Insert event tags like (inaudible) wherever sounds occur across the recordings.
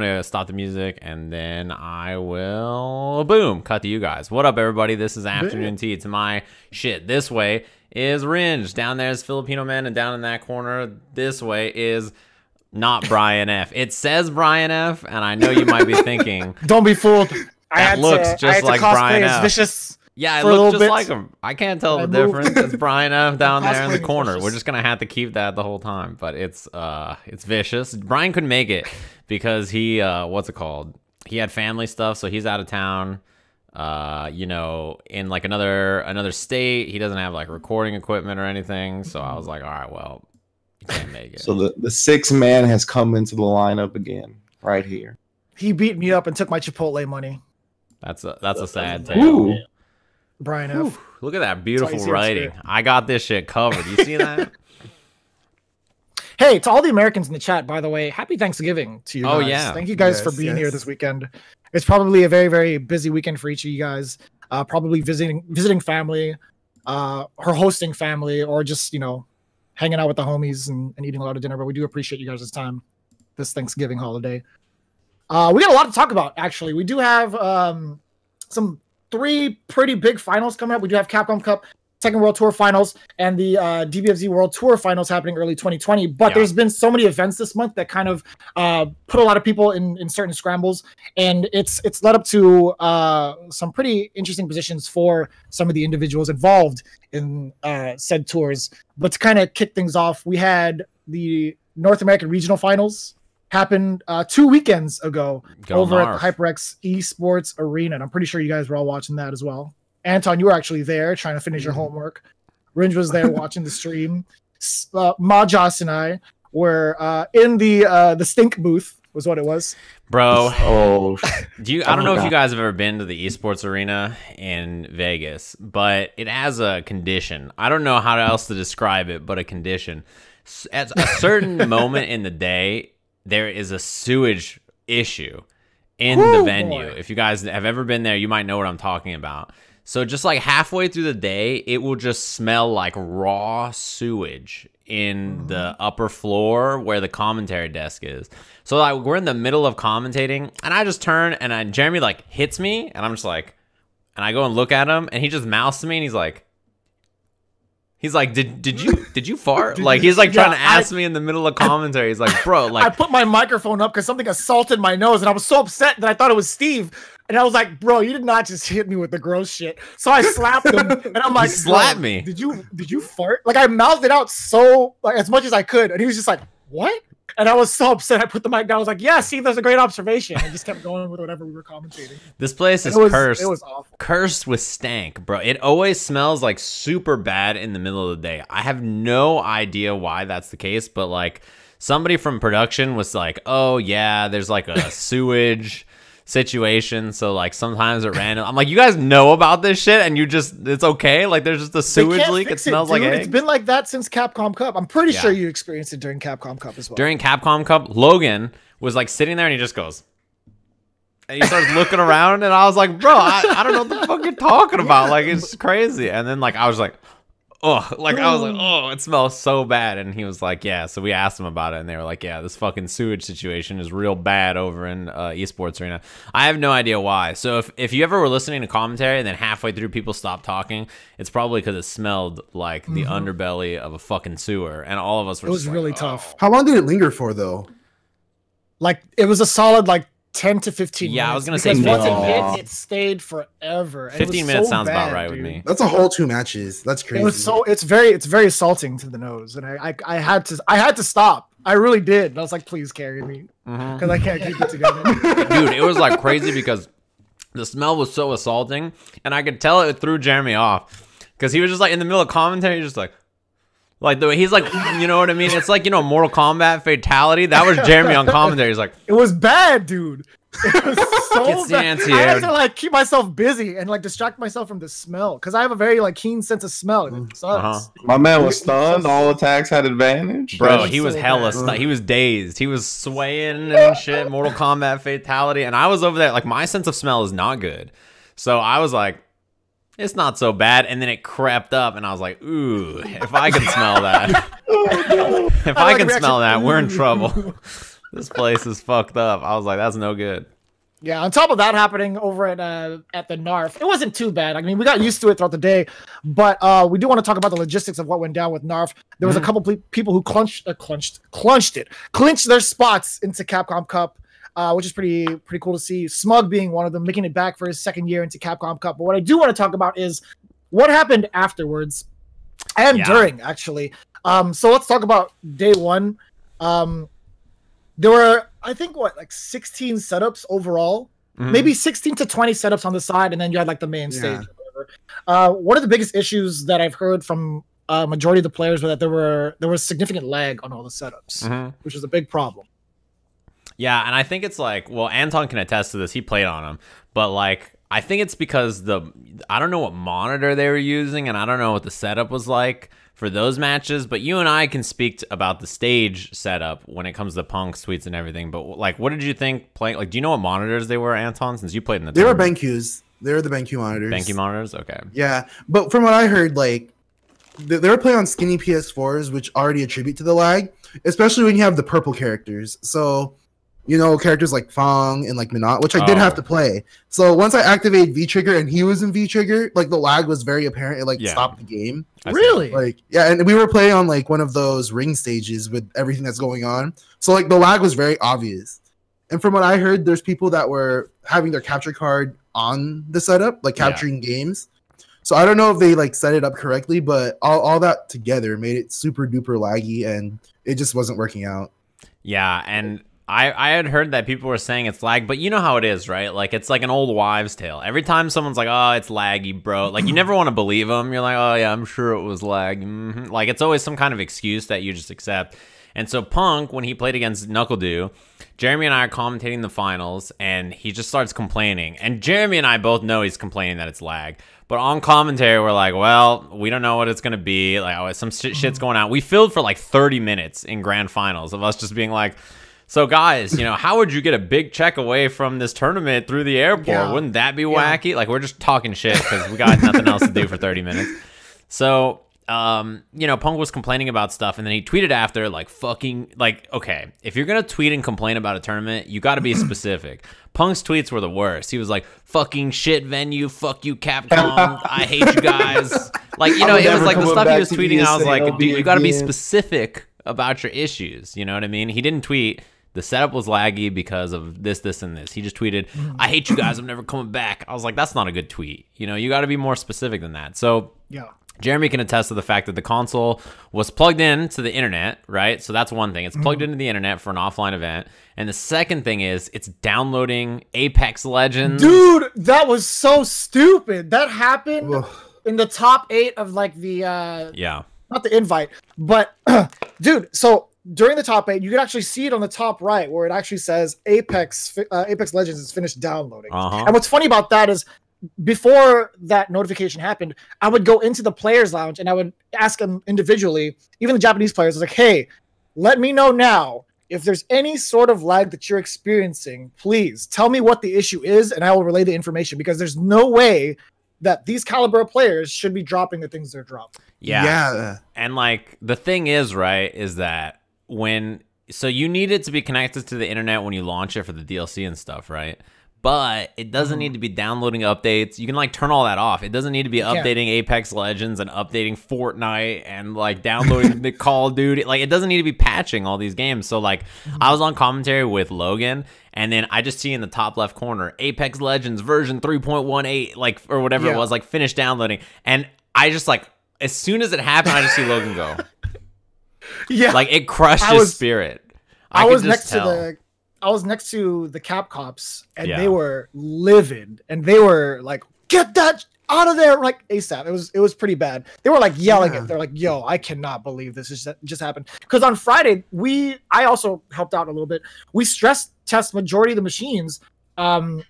gonna stop the music and then I will boom cut to you guys. What up, everybody? This is Afternoon Tea. To my shit, this way is Rynge. Down there is Filipinoman, and down in that corner, this way is not Brian F. It says Brian F, and I know you might be thinking (laughs) Don't be fooled. I That had looks to, just I had like to Brian F. vicious. Yeah, it looks just bit. like him. I can't tell I the moved. difference. It's Brian F down there in the corner. vicious. We're just gonna have to keep that the whole time. But it's uh it's vicious. Brian couldn't make it because he uh what's it called? He had family stuff, so he's out of town. Uh, you know, in like another another state. He doesn't have like recording equipment or anything. So I was like, all right, well, you can't make it. So the, the six man has come into the lineup again, right here. He beat me up and took my Chipotle money. that's a that's a sad tale. Ooh, Brian Whew, F. look at that beautiful writing. I got this shit covered. You see that? (laughs) Hey, to all the Americans in the chat, by the way, happy Thanksgiving to you Oh, guys. yeah. Thank you guys for Yes, being here this weekend. It's probably a very, very busy weekend for each of you guys. Uh, probably visiting visiting family, uh, or hosting family, or just, you know, hanging out with the homies and, and eating a lot of dinner. But we do appreciate you guys' time this Thanksgiving holiday. Uh, we got a lot to talk about, actually. We do have um, some three pretty big finals coming up. We do have Capcom Cup, Tekken World Tour Finals, and the uh, DBFZ World Tour Finals happening early 2020. But Yeah. there's been so many events this month that kind of uh, put a lot of people in, in certain scrambles, and it's it's led up to uh, some pretty interesting positions for some of the individuals involved in uh, said tours. But to kind of kick things off, we had the North American Regional Finals happened uh, two weekends ago Go over Marv. at the HyperX Esports Arena. And I'm pretty sure you guys were all watching that as well. Anton, you were actually there trying to finish your homework. Rynge was there watching the stream. S- Uh, Majas and I were uh, in the uh, the stink booth, was what it was. Bro, oh, (laughs) Do you? I don't know if you guys have ever been to the esports arena in Vegas, but it has a condition. I don't know how else to describe it, but a condition. At a certain (laughs) moment in the day, there is a sewage issue in the venue. boy. If you guys have ever been there, you might know what I'm talking about. So just like halfway through the day, it will just smell like raw sewage in the mm-hmm. upper floor where the commentary desk is. So like we're in the middle of commentating, and I just turn and I, Jeremy like hits me, and I'm just like, and I go and look at him, and he just mouths to me, and he's like. He's like, did did you did you fart? (laughs) Did like he's like trying to ask me in the middle of commentary. He's like, bro, (laughs) like I put my microphone up because something assaulted my nose, and I was so upset that I thought it was Steve. And I was like, "Bro, you did not just hit me with the gross shit." So I slapped him, (laughs) and I'm like, slap me. Did you did you fart?" Like I mouthed it out so like as much as I could, and he was just like, "What?" And I was so upset. I put the mic down. I was like, "Yeah, Steve, that's a great observation." I just kept going with whatever we were commentating. this place And is it was cursed. it was awful. cursed with stank, bro. It always smells like super bad in the middle of the day. I have no idea why that's the case, but like somebody from production was like, "Oh yeah, there's like a (laughs) sewage situation, so like sometimes at random." I'm like, "You guys know about this shit and you just it's okay? Like there's just a sewage leak. It smells like eggs." It's been like that since Capcom Cup. I'm pretty Yeah. sure you experienced it during Capcom Cup as well. During Capcom Cup, Logan was like sitting there and he just goes and he starts looking around and I was like, bro, I, I don't know what the fuck you're talking about. Like it's crazy. And then like I was like, oh, like I was like, oh, it smells so bad. And he was like, yeah. So we asked him about it and they were like, yeah, this fucking sewage situation is real bad over in uh, esports arena. I have no idea why. So if, if you ever were listening to commentary and then halfway through people stopped talking, it's probably because it smelled like the underbelly of a fucking sewer. And all of us were Mm-hmm. it was just like, really "Oh." tough. How long did it linger for though? Like it was a solid like 10 to 15 Yeah, I was gonna say because once 15 it hit, it stayed forever. and it was 15 minutes so sounds about bad, right with me. That's a whole two matches. That's crazy. It was so it's very it's very salting to the nose, and I I, I had to I had to stop. I really did. And I was like, please carry me mm-hmm. because I can't keep it together. (laughs) dude it was like crazy because the smell was so assaulting and i could tell it threw jeremy off because he was just like in the middle of commentary just like like the way he's like you know what i mean it's like you know mortal kombat fatality that was jeremy on commentary he's like it was bad, dude. It was (laughs) so bad. Nancy I had to like keep myself busy and like distract myself from the smell because I have a very like keen sense of smell. and It sucks. Uh-huh. my man was stunned. All attacks had advantage. bro he was so hella bad. stu- he was dazed he was swaying and shit mortal kombat fatality and i was over there like my sense of smell is not good so i was like it's not so bad and then it crept up and i was like ooh if i can smell that (laughs) if i like can smell that we're in trouble (laughs) this place is fucked up. I was like, that's no good. Yeah, on top of that happening over at uh, at the Narf, it wasn't too bad. I mean, we got used to it throughout the day, but uh, we do want to talk about the logistics of what went down with Narf. There was Mhm. a couple ple- people who clunched, uh, clunched, clunched it, clinched their spots into Capcom Cup, uh, which is pretty pretty cool to see. Smug being one of them, making it back for his second year into Capcom Cup. But what I do want to talk about is what happened afterwards and Yeah. during, actually. Um, so let's talk about day one. Um, there were, I think, what like 16 setups overall Mhm. maybe 16 to 20 setups on the side and then you had like the main Yeah. stage. Uh, one of the biggest issues that I've heard from uh, majority of the players were that there were there was significant lag on all the setups, Mhm. which is a big problem. Yeah, and I think it's like, well, Anton can attest to this. He played on them, but like, I think it's because the I don't know what monitor they were using, and I don't know what the setup was like for those matches. But you and I can speak t- about the stage setup when it comes to punk suites and everything. But like, what did you think playing? Like, do you know what monitors they were, Anton? Since you played in the They were tournament? BenQs. They were the BenQ monitors. Banky monitors. Okay. Yeah, but from what I heard, like they, they were playing on skinny PS4s, which already attribute to the lag, especially when you have the purple characters. So, you know, characters like F.A.N.G and like Menat, which I did Oh. have to play. So once I activated V Trigger and he was in V Trigger, like the lag was very apparent. It like Yeah. stopped the game. I see. really? Like yeah, and we were playing on like one of those ring stages with everything that's going on. So like the lag was very obvious. And from what I heard, there's people that were having their capture card on the setup, like Yeah. capturing games. So I don't know if they like set it up correctly, but all, all that together made it super duper laggy and it just wasn't working out. Yeah, and I I had heard that people were saying it's lag, but you know how it is, right? Like it's like an old wives' tale. Every time someone's like, "Oh, it's laggy, bro," like you never want to believe them. You're like, "Oh yeah, I'm sure it was lag." hmm Like it's always some kind of excuse that you just accept. And so Punk, when he played against NuckleDu, Jeremy and I are commentating the finals, and he just starts complaining. And Jeremy and I both know he's complaining that it's lag. But on commentary, we're like, well, we don't know what it's gonna be. Like, oh, some shit, shit's going on. We filled for like 30 minutes in grand finals of us just being like, so guys, you know, how would you get a big check away from this tournament through the airport? Yeah. Wouldn't that be Yeah. wacky? Like, we're just talking shit because we got nothing else to do for 30 minutes. So, um, you know, Punk was complaining about stuff, and then he tweeted after, like, fucking, like, okay, if you're gonna tweet and complain about a tournament, you got to be specific. (clears throat) Punk's tweets were the worst. He was like, "Fucking shit venue, fuck you, Capcom, I hate you guys." (laughs) Like, you know, it was like the stuff he was tweeting. I was like, dude, you got to be specific about your issues. You know what I mean? He didn't tweet. The setup was laggy because of this, this, and this. He just tweeted, "I hate you guys. I'm never coming back." I was like, "That's not a good tweet." You know, you got to be more specific than that. So Yeah. Jeremy can attest to the fact that the console was plugged in to the internet, right? So that's one thing. It's plugged into the internet for an offline event. And the second thing is it's downloading Apex Legends. Dude, that was so stupid. That happened Ugh. in the top eight of like the uh Yeah. not the invite, but (clears throat) dude, so during the top eight, you can actually see it on the top right where it actually says Apex uh, Apex Legends is finished downloading. Uh-huh. And what's funny about that is before that notification happened, I would go into the players lounge and I would ask them individually, even the Japanese players, I was like, hey, let me know now if there's any sort of lag that you're experiencing, please tell me what the issue is and I will relay the information because there's no way that these caliber of players should be dropping the things they're dropping. Yeah. Yeah. And like the thing is, right, is that when so you need it to be connected to the internet when you launch it for the DLC and stuff, right? But it doesn't mm-hmm. need to be downloading updates. You can like turn all that off. It doesn't need to be updating Apex Legends and updating Fortnite and like downloading (laughs) the Call of Duty. Like it doesn't need to be patching all these games. So like mm-hmm. I was on commentary with Logan and then I just see in the top left corner Apex Legends version 3.18 like or whatever it was like finished downloading and I just like as soon as it happened I just see Logan go. (laughs) Yeah. Like it crushed I his was- spirit. I, could was next tell. to the I was next to the cap cops and Yeah. they were livid and they were like, get that out of there like ASAP. It was it was pretty bad. They were like yelling Yeah. it. They're like, yo, I cannot believe this is just happened. Because on Friday, we I also helped out a little bit. We stress test majority of the machines. Um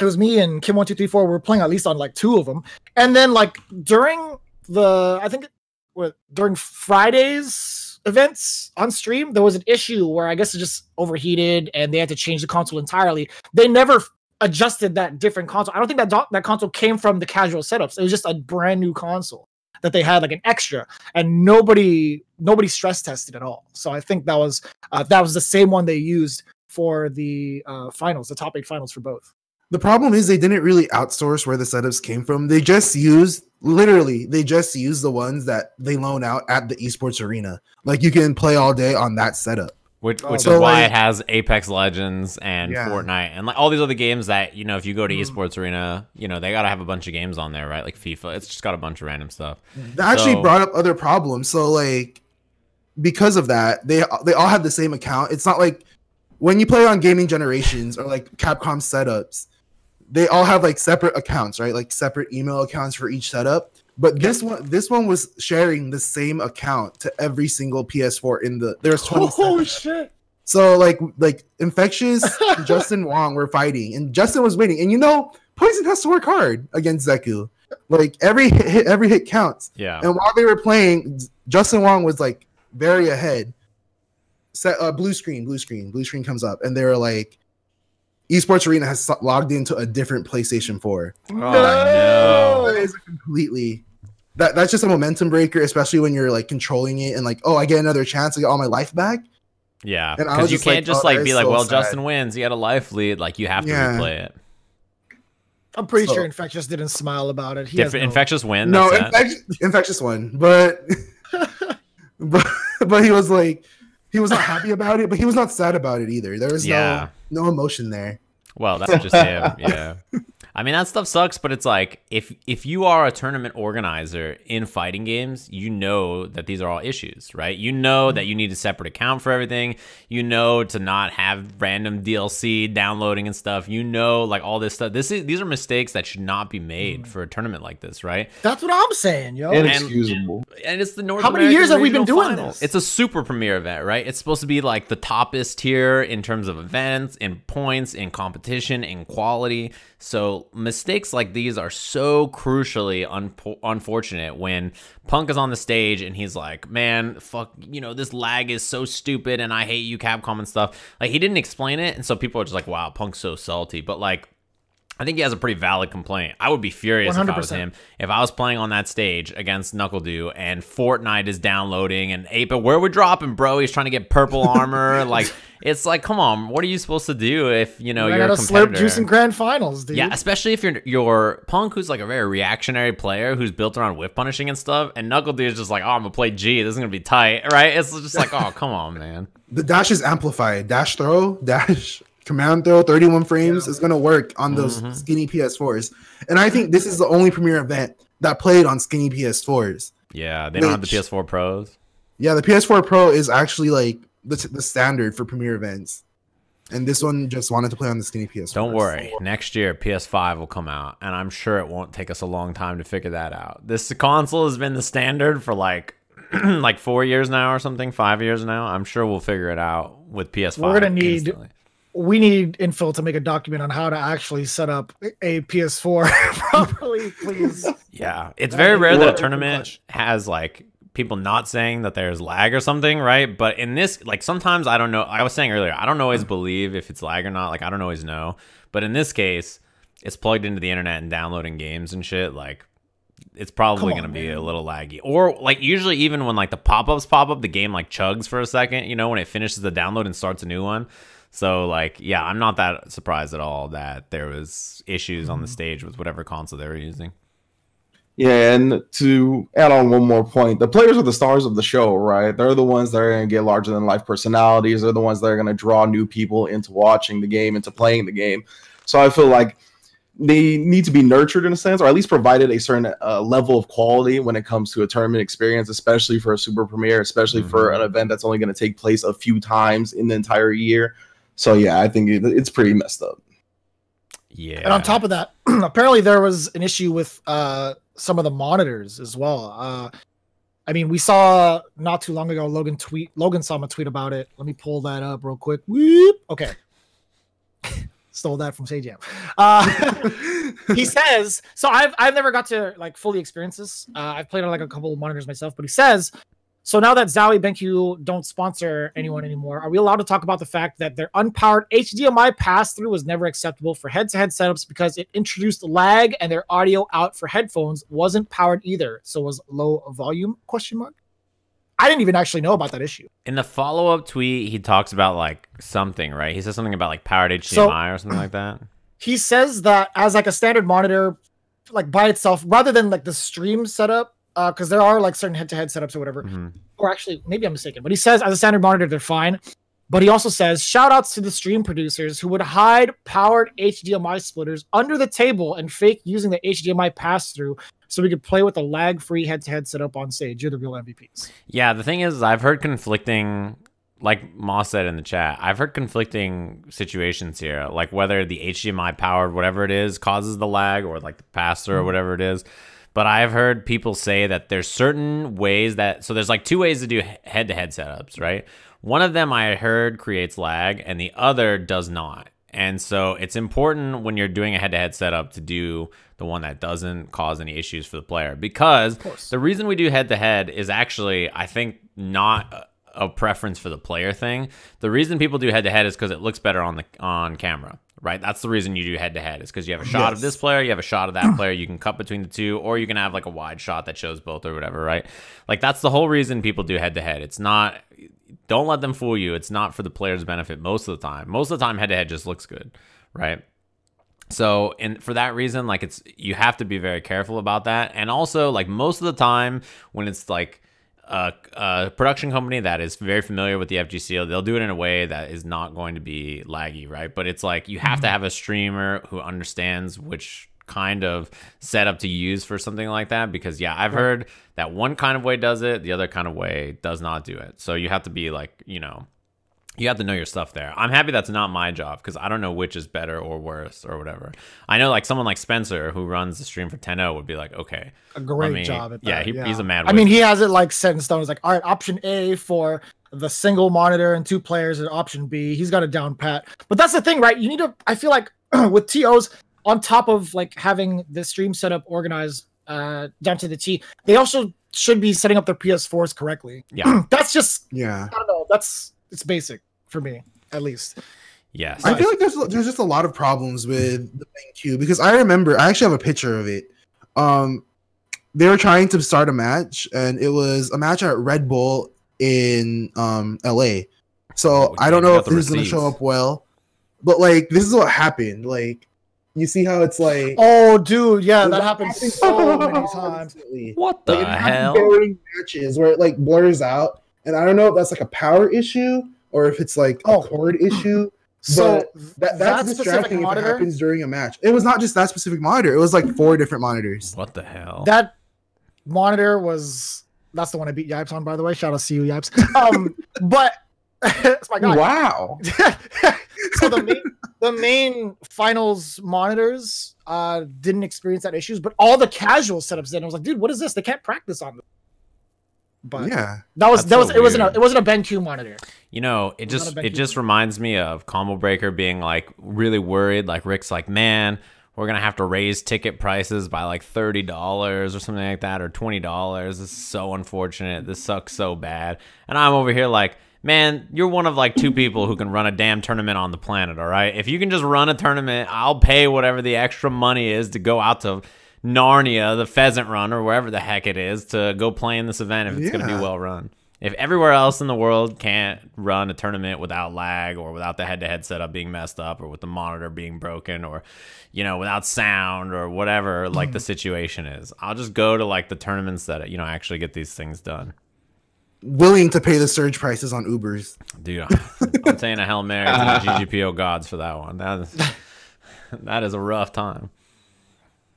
it was me and Kim one two three four. We were playing at least on like two of them, and then like during the I think what during Fridays events on stream, there was an issue where I guess it just overheated and they had to change the console entirely. They never adjusted that different console. I don't think that do- that console came from the casual setups. It was just a brand new console that they had like an extra, and nobody nobody stress tested at all. So I think that was uh, that was the same one they used for the uh, finals, the top eight finals for both. The problem is they didn't really outsource where the setups came from. They just used literally they just used the ones that they loan out at the esports arena. Like you can play all day on that setup. Which, Oh, which so, is why like- it has Apex Legends and Yeah. Fortnite and like all these other games that you know if you go to Mhm. esports arena, you know they gotta have a bunch of games on there, right? Like FIFA, it's just got a bunch of random stuff. That actually So- brought up other problems. So like because of that, they they all have the same account. It's not like when you play on gaming generations or like Capcom setups, they all have like separate accounts, right? Like separate email accounts for each setup. But this one this one was sharing the same account to every single PS4 in the there's 20 Oh seconds. shit! So like like infectious and Justin (laughs) Wong were fighting, and Justin was winning. And you know, Poison has to work hard against Zeku. Like every hit, hit every hit counts. Yeah. And while they were playing, Justin Wong was like very ahead. Set uh, blue screen, blue screen, blue screen comes up, and they were like, Esports Arena has logged into a different PlayStation 4. Oh, no. That is completely that that's just a momentum breaker, especially when you're like controlling it and like, oh, I get another chance to get all my life back. Yeah, because you can't just oh, like be like, so well, sad. Justin wins, he had a life lead. Like you have to Yeah. replay it. I'm pretty So- sure Infectious didn't smile about it. He has no- infectious win. no, that's infectious, infectious one, but (laughs) but but he was like he was not happy about it, but he was not sad about it either. There was Yeah. no no emotion there. Well, that's just him. Yeah. (laughs) I mean that stuff sucks, but it's like if if you are a tournament organizer in fighting games, you know that these are all issues, right? You know that you need a separate account for everything. You know to not have random DLC downloading and stuff. You know like all this stuff. This is these are mistakes that should not be made hmm. for a tournament like this, right? That's what I'm saying, yo. Inexcusable. And it's the North How many American years have we been doing Finals. this? It's a super premiere event, right? It's supposed to be like the toppest tier in terms of events, in points, in competition, in quality. So mistakes like these are so crucially unpo- unfortunate when Punk is on the stage and he's like, "Man, fuck, you know, this lag is so stupid and I hate you Capcom and stuff." Like he didn't explain it, and so people are just like, "Wow, Punk's so salty." But like I think he has a pretty valid complaint. I would be furious if I was him. If I was playing on that stage against NuckleDu and Fortnite is downloading and Ape, where we dropping, bro? He's trying to get purple armor. (laughs) like, it's like, come on, what are you supposed to do if you know I you're a gotta slurp competitor? juice in grand finals, dude. yeah, especially if you're you're Punk, who's like a very reactionary player who's built around whip punishing and stuff, and NuckleDu is just like, oh, I'm gonna play G. This is gonna be tight, right? It's just like, oh, come on, man. (laughs) The dash is amplified. Dash throw, dash command throw, 31 frames is gonna work on those Mhm. skinny PS4s. And I think this is the only premiere event that played on skinny PS4s. Yeah, they don't have the PS4 Pros. Yeah, the PS4 Pro is actually like the, the standard for premiere events. And this one just wanted to play on the skinny PS4. Don't worry. Next year, PS5 will come out, and I'm sure it won't take us a long time to figure that out. This console has been the standard for like (clears throat) like four years now or something, five years now. I'm sure we'll figure it out with PS5. We're gonna need- instantly. We need info to make a document on how to actually set up a PS4 (laughs) properly, please. Yeah, it's very rare that a tournament has like people not saying that there's lag or something, right? But in this, like sometimes I don't know. I was saying earlier, I don't always believe if it's lag or not. Like I don't always know. But in this case, it's plugged into the internet and downloading games and shit. Like it's probably gonna be man. a little laggy. Or like usually even when like the pop-ups pop up, the game like chugs for a second, you know, when it finishes the download and starts a new one. So like yeah, I'm not that surprised at all that there was issues on the Mm-hmm. stage with whatever console they were using. Yeah, and to add on one more point, the players are the stars of the show, right? They're the ones that are going to get larger than life personalities. They're the ones that are going to draw new people into watching the game, into playing the game. So I feel like they need to be nurtured in a sense, or at least provided a certain uh, level of quality when it comes to a tournament experience, especially for a super premiere, especially for Mhm. an event that's only going to take place a few times in the entire year. So yeah, I think it, it's pretty messed up. Yeah. And on top of that, (clears throat) apparently there was an issue with uh, some of the monitors as well. Uh, I mean, we saw not too long ago Logan tweet. Logan saw a tweet about it. Let me pull that up real quick. Whoop. Okay. (laughs) Stole that from Sajam. Uh, (laughs) he says so. I've I've never got to like fully experience this. Uh, I've played on like a couple of monitors myself, but he says So now that Zowie BenQ don't sponsor anyone anymore, are we allowed to talk about the fact that their unpowered HDMI pass through was never acceptable for head-to-head setups because it introduced lag and their audio out for headphones wasn't powered either, so was low volume? Question mark. I didn't even actually know about that issue. In the follow up tweet, he talks about like something, right? He says something about like powered HDMI So- or something like that. (clears throat) He says that as like a standard monitor, like by itself, rather than like the stream setup, because there are like certain head-to-head setups or whatever. Mhm. or actually maybe I'm mistaken, but he says as a standard monitor they're fine. But he also says shout outs to the stream producers who would hide powered HDMI splitters under the table and fake using the HDMI pass through so we could play with a lag free head to head setup on stage. You're the real MVPs. Yeah, the thing is, I've heard conflicting, like Moss said in the chat, I've heard conflicting situations here, like whether the HDMI powered whatever it is causes the lag or like the pass through or whatever it is. But I've heard people say that there's certain ways that, so there's like two ways to do head to head setups, right? One of them I heard creates lag and the other does not. And so it's important when you're doing a head to head setup to do the one that doesn't cause any issues for the player because the reason we do head to head is actually, I think, not a a preference for the player thing. The reason people do head to head is because it looks better on the on camera, right? That's the reason you do head to head is because you have a shot of this player, you have a shot of that (clears throat) player, you can cut between the two, or you can have like a wide shot that shows both or whatever, right? Like that's the whole reason people do head to head. It's not don't let them fool you. It's not for the player's benefit most of the time. Most of the time head to head just looks good, right? So, and for that reason, like it's you have to be very careful about that. And also, like most of the time, when it's like a, a production company that is very familiar with the FGC, they'll do it in a way that is not going to be laggy, right? But it's like you have to mm-hmm. have a streamer who understands which kind of setup to use for something like that because yeah i've heard that one kind of way does it the other kind of way does not do it. So you have to be like you know you have to know your stuff there. I'm happy that's not my job because I don't know which is better or worse or whatever. I know like someone like Spencer who runs the stream for 10 would be like, okay, A great me- job at that. yeah, he- he's a mad I mean, he has it like set in stone. It's like, all right, option A for the single monitor and two players, and option B, he's got a down pat. But that's the thing, right? You need to. I feel like (clears throat) with TOs, on top of like having the stream setup organized uh, down to the T, they also should be setting up their PS4s correctly. yeah, (clears throat) that's just Yeah. I don't know. That's it's basic for me, at least. yes. I feel like there's there's just a lot of problems with the BenQ because I remember I actually have a picture of it. Um, they were trying to start a match, and it was a match at Red Bull in um LA. So Oh, I don't know if got the this is gonna show up well, but like this is what happened. Like you see how it's like Oh, dude, yeah, that happens happens so many times. constantly. what the Like, it hell? matches where it like blurs out, and I don't know if that's like a power issue or if it's like Oh. a cord issue. (clears throat) So That, that's that specific distracting if it happens during a match. It was not just that specific monitor. It was like four different monitors. What the hell? that monitor was that's the one I beat Yipes on, by the way. Shout out to you, Yipes. Um, (laughs) but (laughs) it's my guy. Wow. (laughs) so the main, the main finals monitors uh didn't experience that issues, but all the casual setups did. I was like, dude, what is this? They can't practice on this. But yeah. that was That's that was so it wasn't a it wasn't a BenQ monitor. You know, it It was just it just reminds me of Combo Breaker being like really worried. Like Rick's like, man, we're gonna have to raise ticket prices by like thirty dollars or something like that, or twenty dollars. This is so unfortunate. This sucks so bad. And I'm over here like, man, you're one of like two people who can run a damn tournament on the planet. All right, if you can just run a tournament, I'll pay whatever the extra money is to go out to. Narnia, the pheasant run, or wherever the heck it is, to go play in this event if it's going to be well run. If everywhere else in the world can't run a tournament without lag or without the head-to-head setup being messed up or with the monitor being broken or you know without sound or whatever like the hmm. situation is, I'll just go to like the tournaments that you know actually get these things done. Willing to pay the surge prices on Ubers. Dude, I'm saying a hail mary to the (laughs) GGPO gods for that one. That is (laughs) that is a rough time.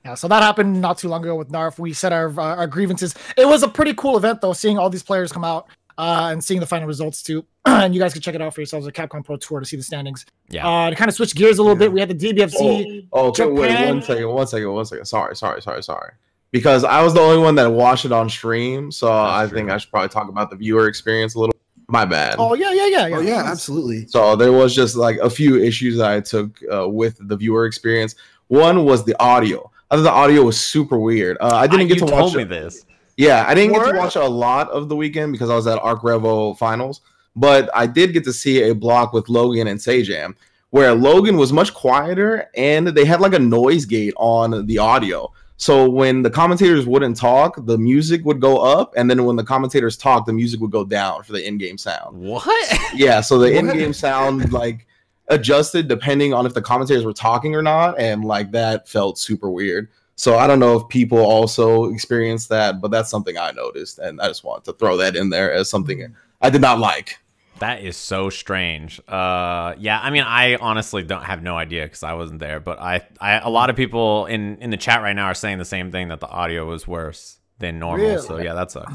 Yeah, so that happened not too long ago with Narf. We said our uh, our grievances. It was a pretty cool event though, seeing all these players come out uh, and seeing the final results too. (clears throat) and you guys can check it out for yourselves at Capcom Pro Tour to see the standings. Yeah. Uh, to kind of switch gears a little Yeah. bit, we had the DBFZ. Oh, okay, wait one second, one second, one second. Sorry, sorry, sorry, sorry. Because I was the only one that watched it on stream, so I true. think I should probably talk about the viewer experience a little. My bad. Oh yeah, yeah, yeah, yeah. Oh yeah, absolutely. So there was just like a few issues that I took uh, with the viewer experience. One was the audio. I thought the audio was super weird. Uh, I didn't I- get you to told watch me this. Yeah, I didn't get to watch a lot of the weekend because I was at Arc Revo finals, but I did get to see a block with Logan and Sajam where Logan was much quieter and they had like a noise gate on the audio. So when the commentators wouldn't talk, the music would go up, and then when the commentators talked, the music would go down for the in-game sound. What? Yeah, so the (laughs) What? in-game sound like adjusted depending on if the commentators were talking or not, and like that felt super weird. So I don't know if people also experienced that, but that's something I noticed, and I just wanted to throw that in there as something I did not like. That is so strange. Uh, yeah, I mean, I honestly don't have no idea because I wasn't there. But I, I, a lot of people in in the chat right now are saying the same thing that the audio was worse than normal. So yeah, that sucks.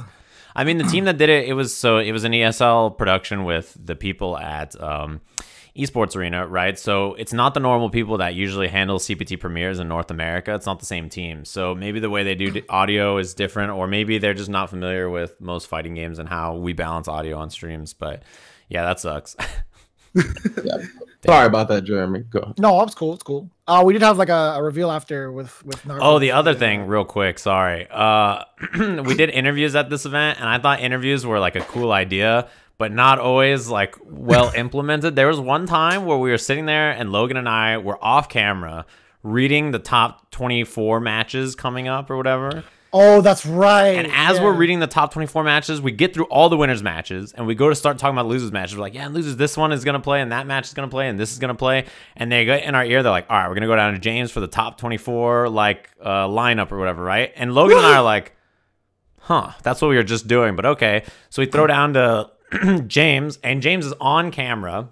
I mean, the team that did it, it was so it was an ESL production with the people at um, Esports Arena, right? So it's not the normal people that usually handle CPT premieres in North America. It's not the same team. So maybe the way they do audio is different, or maybe they're just not familiar with most fighting games and how we balance audio on streams. But yeah, that sucks. (laughs) (laughs) Sorry about that, Jeremy. Go. No, it's cool. It's cool. Uh, we did have like a, a reveal after with with. Narva. Oh, the other thing, real quick, sorry. Uh, (clears throat) we did interviews at this event, and I thought interviews were like a cool idea, but not always like well (laughs) implemented. There was one time where we were sitting there, and Logan and I were off camera reading the top 24 matches coming up or whatever. Oh, that's right. And as yeah. we're reading the top 24 matches, we get through all the winners matches and we go to start talking about losers matches. We're like, yeah, losers, this one is going to play and that match is going to play and this is going to play. And they get in our ear, they're like, all right, we're going to go down to James for the top 24 like uh, lineup or whatever, right? And Logan and I are (gasps) like, huh, that's what we were just doing, but okay. So we throw down to (clears throat) James and James is on camera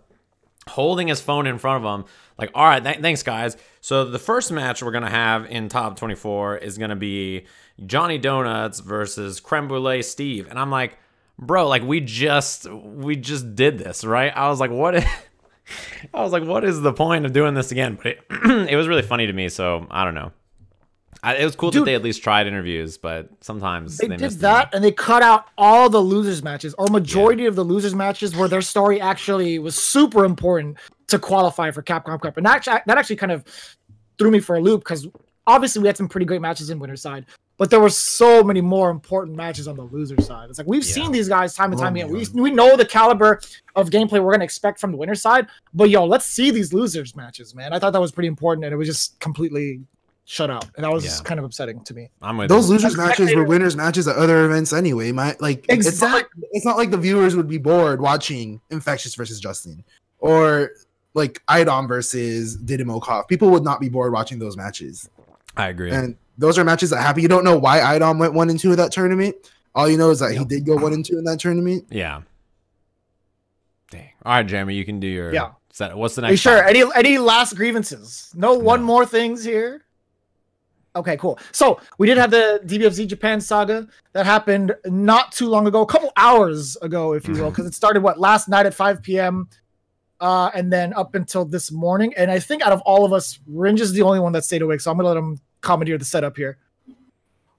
holding his phone in front of him like all right th- thanks guys. So the first match we're gonna have in top 24 is gonna be johnny donuts versus creme brulee steve. And i'm like bro like we just we just did this right? I was like what i (laughs) was like what is the point of doing this again? But it, (clears throat) it was really funny to me so i don't know I, it was cool that they at least tried interviews but sometimes They, they, did missed them. that, and they cut out all the losers matches, or majority of the losers matches, where their story actually was super important to qualify for Capcom Cup, and that actually, that actually kind of threw me for a loop because obviously we had some pretty great matches in winner side, but there were so many more important matches on the loser side. It's like we've Yeah. seen these guys time and Oh time my again. We, we know the caliber of gameplay we're gonna expect from the winner side, but yo, let's see these losers matches, man. I thought that was pretty important, and it was just completely shut out, and that was Yeah. kind of upsetting to me. i'm with Those you. losers As matches were winners matches at other events anyway. My like it's not like it's not like the viewers would be bored watching Infectious versus Justin or like Idom versus Didimokof. People would not be bored watching those matches. i agree And those are matches that happen. You don't know why Idom went one and two in that tournament. All you know is that he did go one and two in that tournament. Yeah. Dang. All right, Jeremy, you can do your Yeah. set. What's the Hey, next? sure. Any any last grievances? No, one more things here. Okay, cool. So we did have the DBFZ Japan saga that happened not too long ago, a couple hours ago, if you will, because it started what last night at 5 p.m. Uh, and then up until this morning. And I think out of all of us, Rynge is the only one that stayed awake. So I'm gonna let him commandeer the setup here.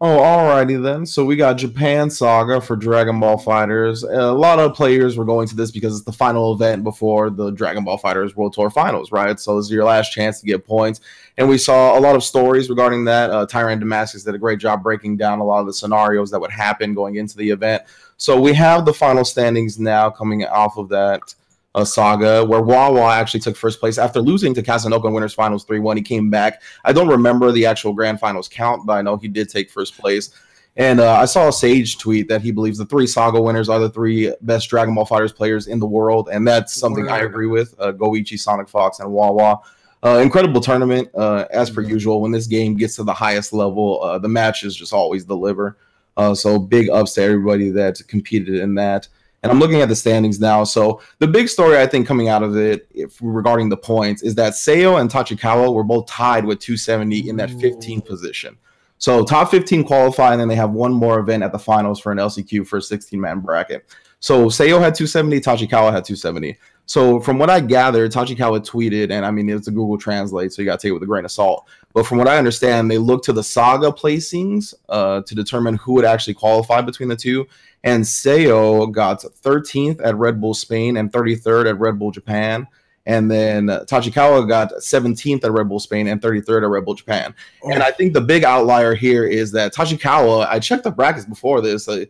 Oh, alrighty then. So we got Japan Saga for Dragon Ball Fighters. A lot of players were going to this because it's the final event before the Dragon Ball Fighters World Tour Finals, right? So this is your last chance to get points. And we saw a lot of stories regarding that. Uh, Tyrant Damascus did a great job breaking down a lot of the scenarios that would happen going into the event. So we have the final standings now coming off of that uh, saga where Wawa actually took first place after losing to Casanova in Winners Finals 3 1. He came back. I don't remember the actual grand finals count, but I know he did take first place. And uh, I saw a Sage tweet that he believes the three Saga winners are the three best Dragon Ball Fighters players in the world. And that's something I agree with uh, Goichi, Sonic Fox, and Wawa. Uh, incredible tournament, uh, as per usual. When this game gets to the highest level, uh, the matches just always deliver. Uh, so big ups to everybody that competed in that. And I'm looking at the standings now. So the big story I think coming out of it, if regarding the points, is that Seo and Tachikawa were both tied with 270 in that 15th position. So top 15 qualify, and then they have one more event at the finals for an LCQ for a 16 man bracket. So Seo had 270, Tachikawa had 270. So from what I gathered, Tachikawa tweeted, and I mean it's a Google Translate, so you got to take it with a grain of salt. But from what I understand, they looked to the Saga placings uh, to determine who would actually qualify between the two. And Seo got 13th at Red Bull Spain and 33rd at Red Bull Japan. And then uh, Tachikawa got 17th at Red Bull Spain and 33rd at Red Bull Japan. And I think the big outlier here is that Tachikawa, I checked the brackets before this. Uh,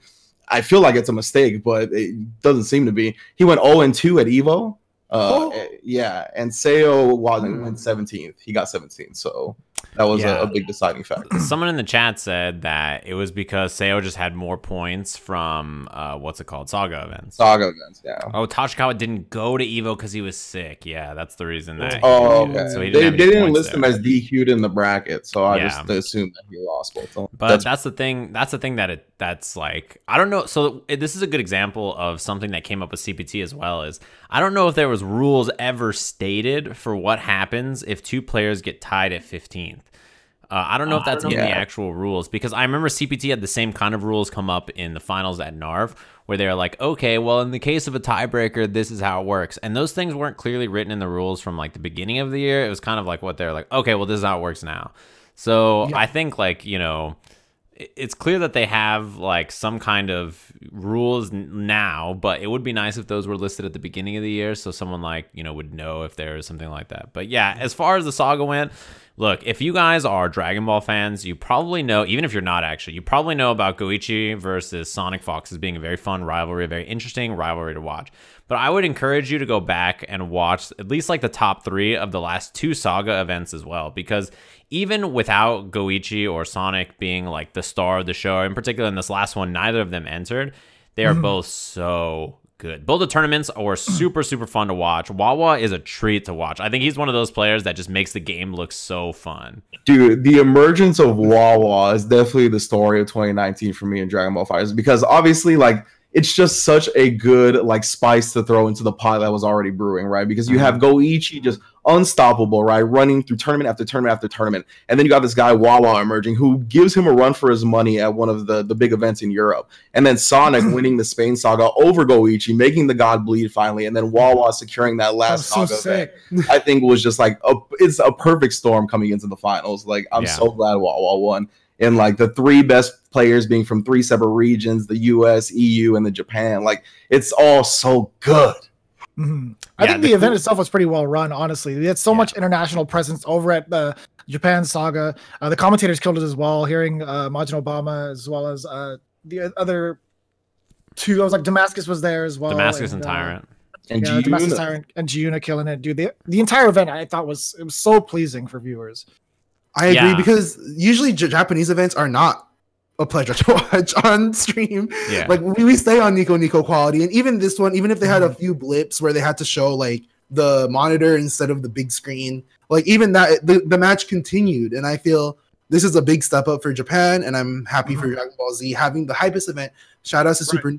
I feel like it's a mistake, but it doesn't seem to be. He went 0 and 2 at Evo. Uh, Oh. Yeah, and Seo wasn't went 17th. He got 17th, so that was Yeah. a, a big deciding factor. (clears throat) Someone in the chat said that it was because Seo just had more points from uh, what's it called, Saga events. Saga events, yeah. Oh, Tachikawa didn't go to Evo because he was sick. Yeah, that's the reason that. he Oh, okay. So he they, didn't have they didn't points list him as DQ'd in the bracket, so I Yeah. just assumed that he lost both of them. But That's that's, the thing. That's the thing that it that's like I don't know. So it- this is a good example of something that came up with CPT as well. Is I don't know if there was rules ever stated for what happens if two players get tied at fifteenth. Uh, I don't know if that's in the actual rules because I remember CPT had the same kind of rules come up in the finals at NARF where they're like, okay, well, in the case of a tiebreaker, this is how it works. And those things weren't clearly written in the rules from like the beginning of the year. It was kind of like what they're like, okay, well, this is how it works now. So I think like, you know, it's clear that they have like some kind of rules n- now, but it would be nice if those were listed at the beginning of the year so someone like, you know, would know if there is something like that. But yeah, as far as the saga went, look, if you guys are Dragon Ball fans, you probably know, even if you're not actually, you probably know about Goichi versus Sonic Fox as being a very fun rivalry, a very interesting rivalry to watch. But I would encourage you to go back and watch at least like the top three of the last two saga events as well, because even without Goichi or Sonic being like the star of the show, in particular in this last one, neither of them entered. They are mm-hmm. both so good. Both the tournaments are (clears throat) super, super fun to watch. Wawa is a treat to watch. I think he's one of those players that just makes the game look so fun. dude, the emergence of Wawa is definitely the story of 2019 for me in Dragon Ball Fighters because obviously, like, it's just such a good like spice to throw into the pot that was already brewing, right? Because you mm-hmm. have Goichi just unstoppable, right, running through tournament after tournament after tournament, and then you got this guy Wawa emerging who gives him a run for his money at one of the the big events in Europe, and then Sonic (clears throat) winning the Spain saga over Goichi, making the God bleed finally, and then Wawa securing that That was last so saga event. sick. I think was just like a, it's a perfect storm coming into the finals. Like I'm Yeah. so glad Wawa won. And like the three best players being from three separate regions, the US, EU, and the Japan. Like it's all so good. Mhm. I Yeah, think the the, event cool- itself was pretty well run. Honestly, they had so Yeah. much international presence over at the Japan Saga. Uh, the commentators killed it as well. Hearing uh, Majin Obama as well as uh, the other two. I was like Damascus was there as well. Damascus and uh, Tyrant. And yeah, Damascus Tyrant and Giuna killing it, dude. The, the entire event I thought was it was so pleasing for viewers. I agree Yeah. because usually J- Japanese events are not a pleasure to (laughs) watch on stream. Yeah. Like we, we stay on Nico Nico quality, and even this one, even if they had a mm-hmm. few blips where they had to show like the monitor instead of the big screen, like even that the, the match continued, and I feel this is a big step up for Japan, and I'm happy for mm-hmm. Dragon Ball Z having the hypest event. Shout out to Super.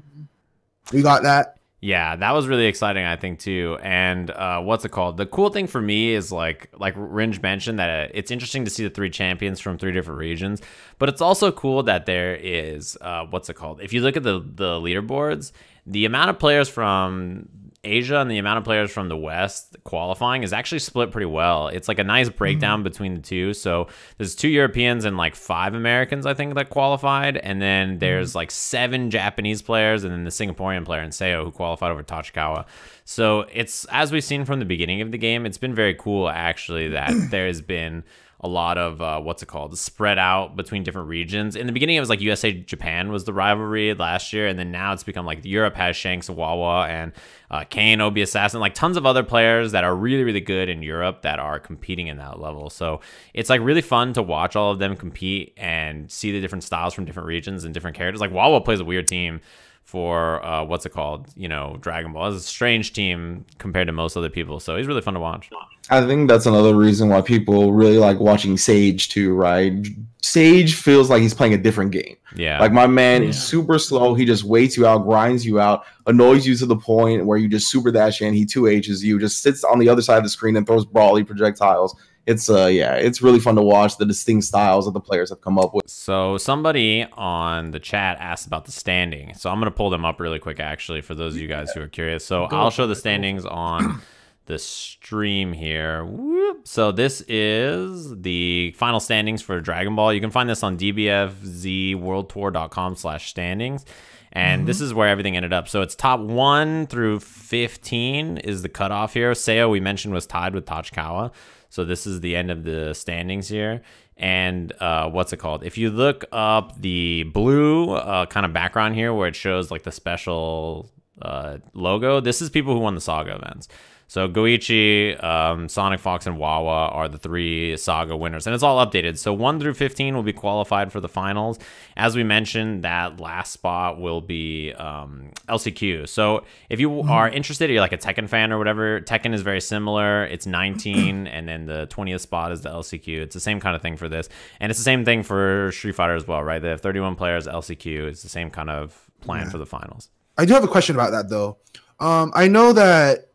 We got that. Yeah, that was really exciting, I think too. And uh, what's it called? The cool thing for me is like like Rynge mentioned that uh, it's interesting to see the three champions from three different regions, but it's also cool that there is uh, what's it called? If you look at the the leaderboards, the amount of players from Asia and the amount of players from the West qualifying is actually split pretty well. It's like a nice breakdown mm-hmm. between the two. So there's two Europeans and like five Americans, I think, that qualified. And then there's mm-hmm. like seven Japanese players and then the Singaporean player in Seo who qualified over Tachikawa. So it's, as we've seen from the beginning of the game, it's been very cool actually that (clears throat) there has been a lot of uh, what's it called? Spread out between different regions. In the beginning it was like usa japan was the rivalry last year and then now it's become like europe has shanks and wawa and uh, kane obi assassin like tons of other players that are really really good in europe that are competing in that level. So it's like really fun to watch all of them compete and see the different styles from different regions and different characters. Like wawa plays a weird team for uh, what's it called you know dragon ball it's a strange team compared to most other people so he's really fun to watch I think that's another reason why people really like watching Sage too, right? Sage feels like he's playing a different game. yeah Like my man Yeah. is super slow. He just waits you out, grinds you out, annoys you to the point where you just super dash in. He two H's you, just sits on the other side of the screen and throws brawly projectiles. It's uh yeah, it's really fun to watch the distinct styles that the players have come up with. So somebody on the chat asked about the standing. So I'm gonna pull them up really quick, actually, for those of you guys who are curious. So Go I'll show the it, go. standings on the stream here. Whoop. So this is the final standings for Dragon Ball. You can find this on dbfzworldtour.com slash standings. And this is where everything ended up. So it's top one through 15 is the cutoff here. Seo, we mentioned, was tied with Tachikawa. So this is the end of the standings here. And uh, what's it called? If you look up the blue uh, kind of background here where it shows like the special uh, logo, this is people who won the Saga events. So Goichi, um, Sonic Fox, and Wawa are the three Saga winners, and it's all updated. So one through fifteen will be qualified for the finals. As we mentioned, that last spot will be um, LCQ. So if you are interested, you're like a Tekken fan or whatever. Tekken is very similar. It's 19, (clears throat) and then the 20th spot is the LCQ. It's the same kind of thing for this, and it's the same thing for Street Fighter as well, right? They have 31 players. LCQ It's the same kind of plan Yeah. for the finals. I do have a question about that though. Um, I know that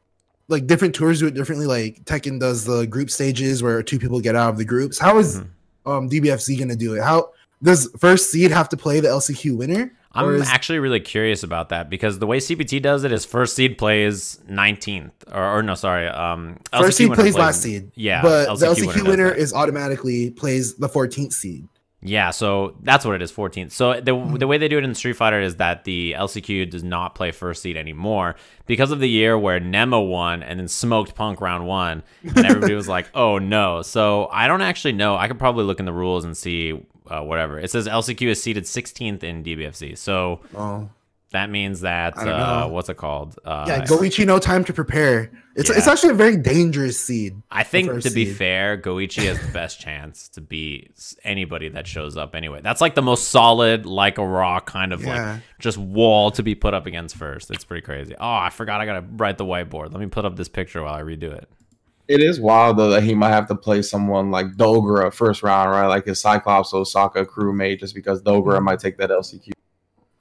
like different tours do it differently. Like Tekken does the group stages where two people get out of the groups. How is, Mhm. um DBFZ gonna do it? How does first seed have to play the LCQ winner? I'm is- actually really curious about that because the way CPT does it is first seed plays 19th, or, or no, sorry, um, First seed winner plays last seed. Yeah, but the LCQ LCQ winner winner, is automatically plays the 14th seed. Yeah, so that's what it is, 14th. So the the way they do it in Street Fighter is that the LCQ does not play first seed anymore because of the year where Nemo won and then smoked Punk round one, and everybody was like, (laughs) "Oh no!" So I don't actually know. I could probably look in the rules and see uh, whatever it says. LCQ is seeded 16th in DBFZ, so Oh, that means that uh, what's it called? Uh, yeah, Goichi no time to prepare. It's Yeah. it's actually a very dangerous seed. I think to be seed. fair, Goichi has the best chance to beat anybody that shows up anyway. That's like the most solid, like a rock kind of Yeah. like just wall to be put up against first. It's pretty crazy. Oh, I forgot I gotta write the whiteboard. Let me put up this picture while I redo it. It is wild though that he might have to play someone like Dogura first round, right? Like his Cyclops Osaka crewmate, just because Dogura might take that LCQ.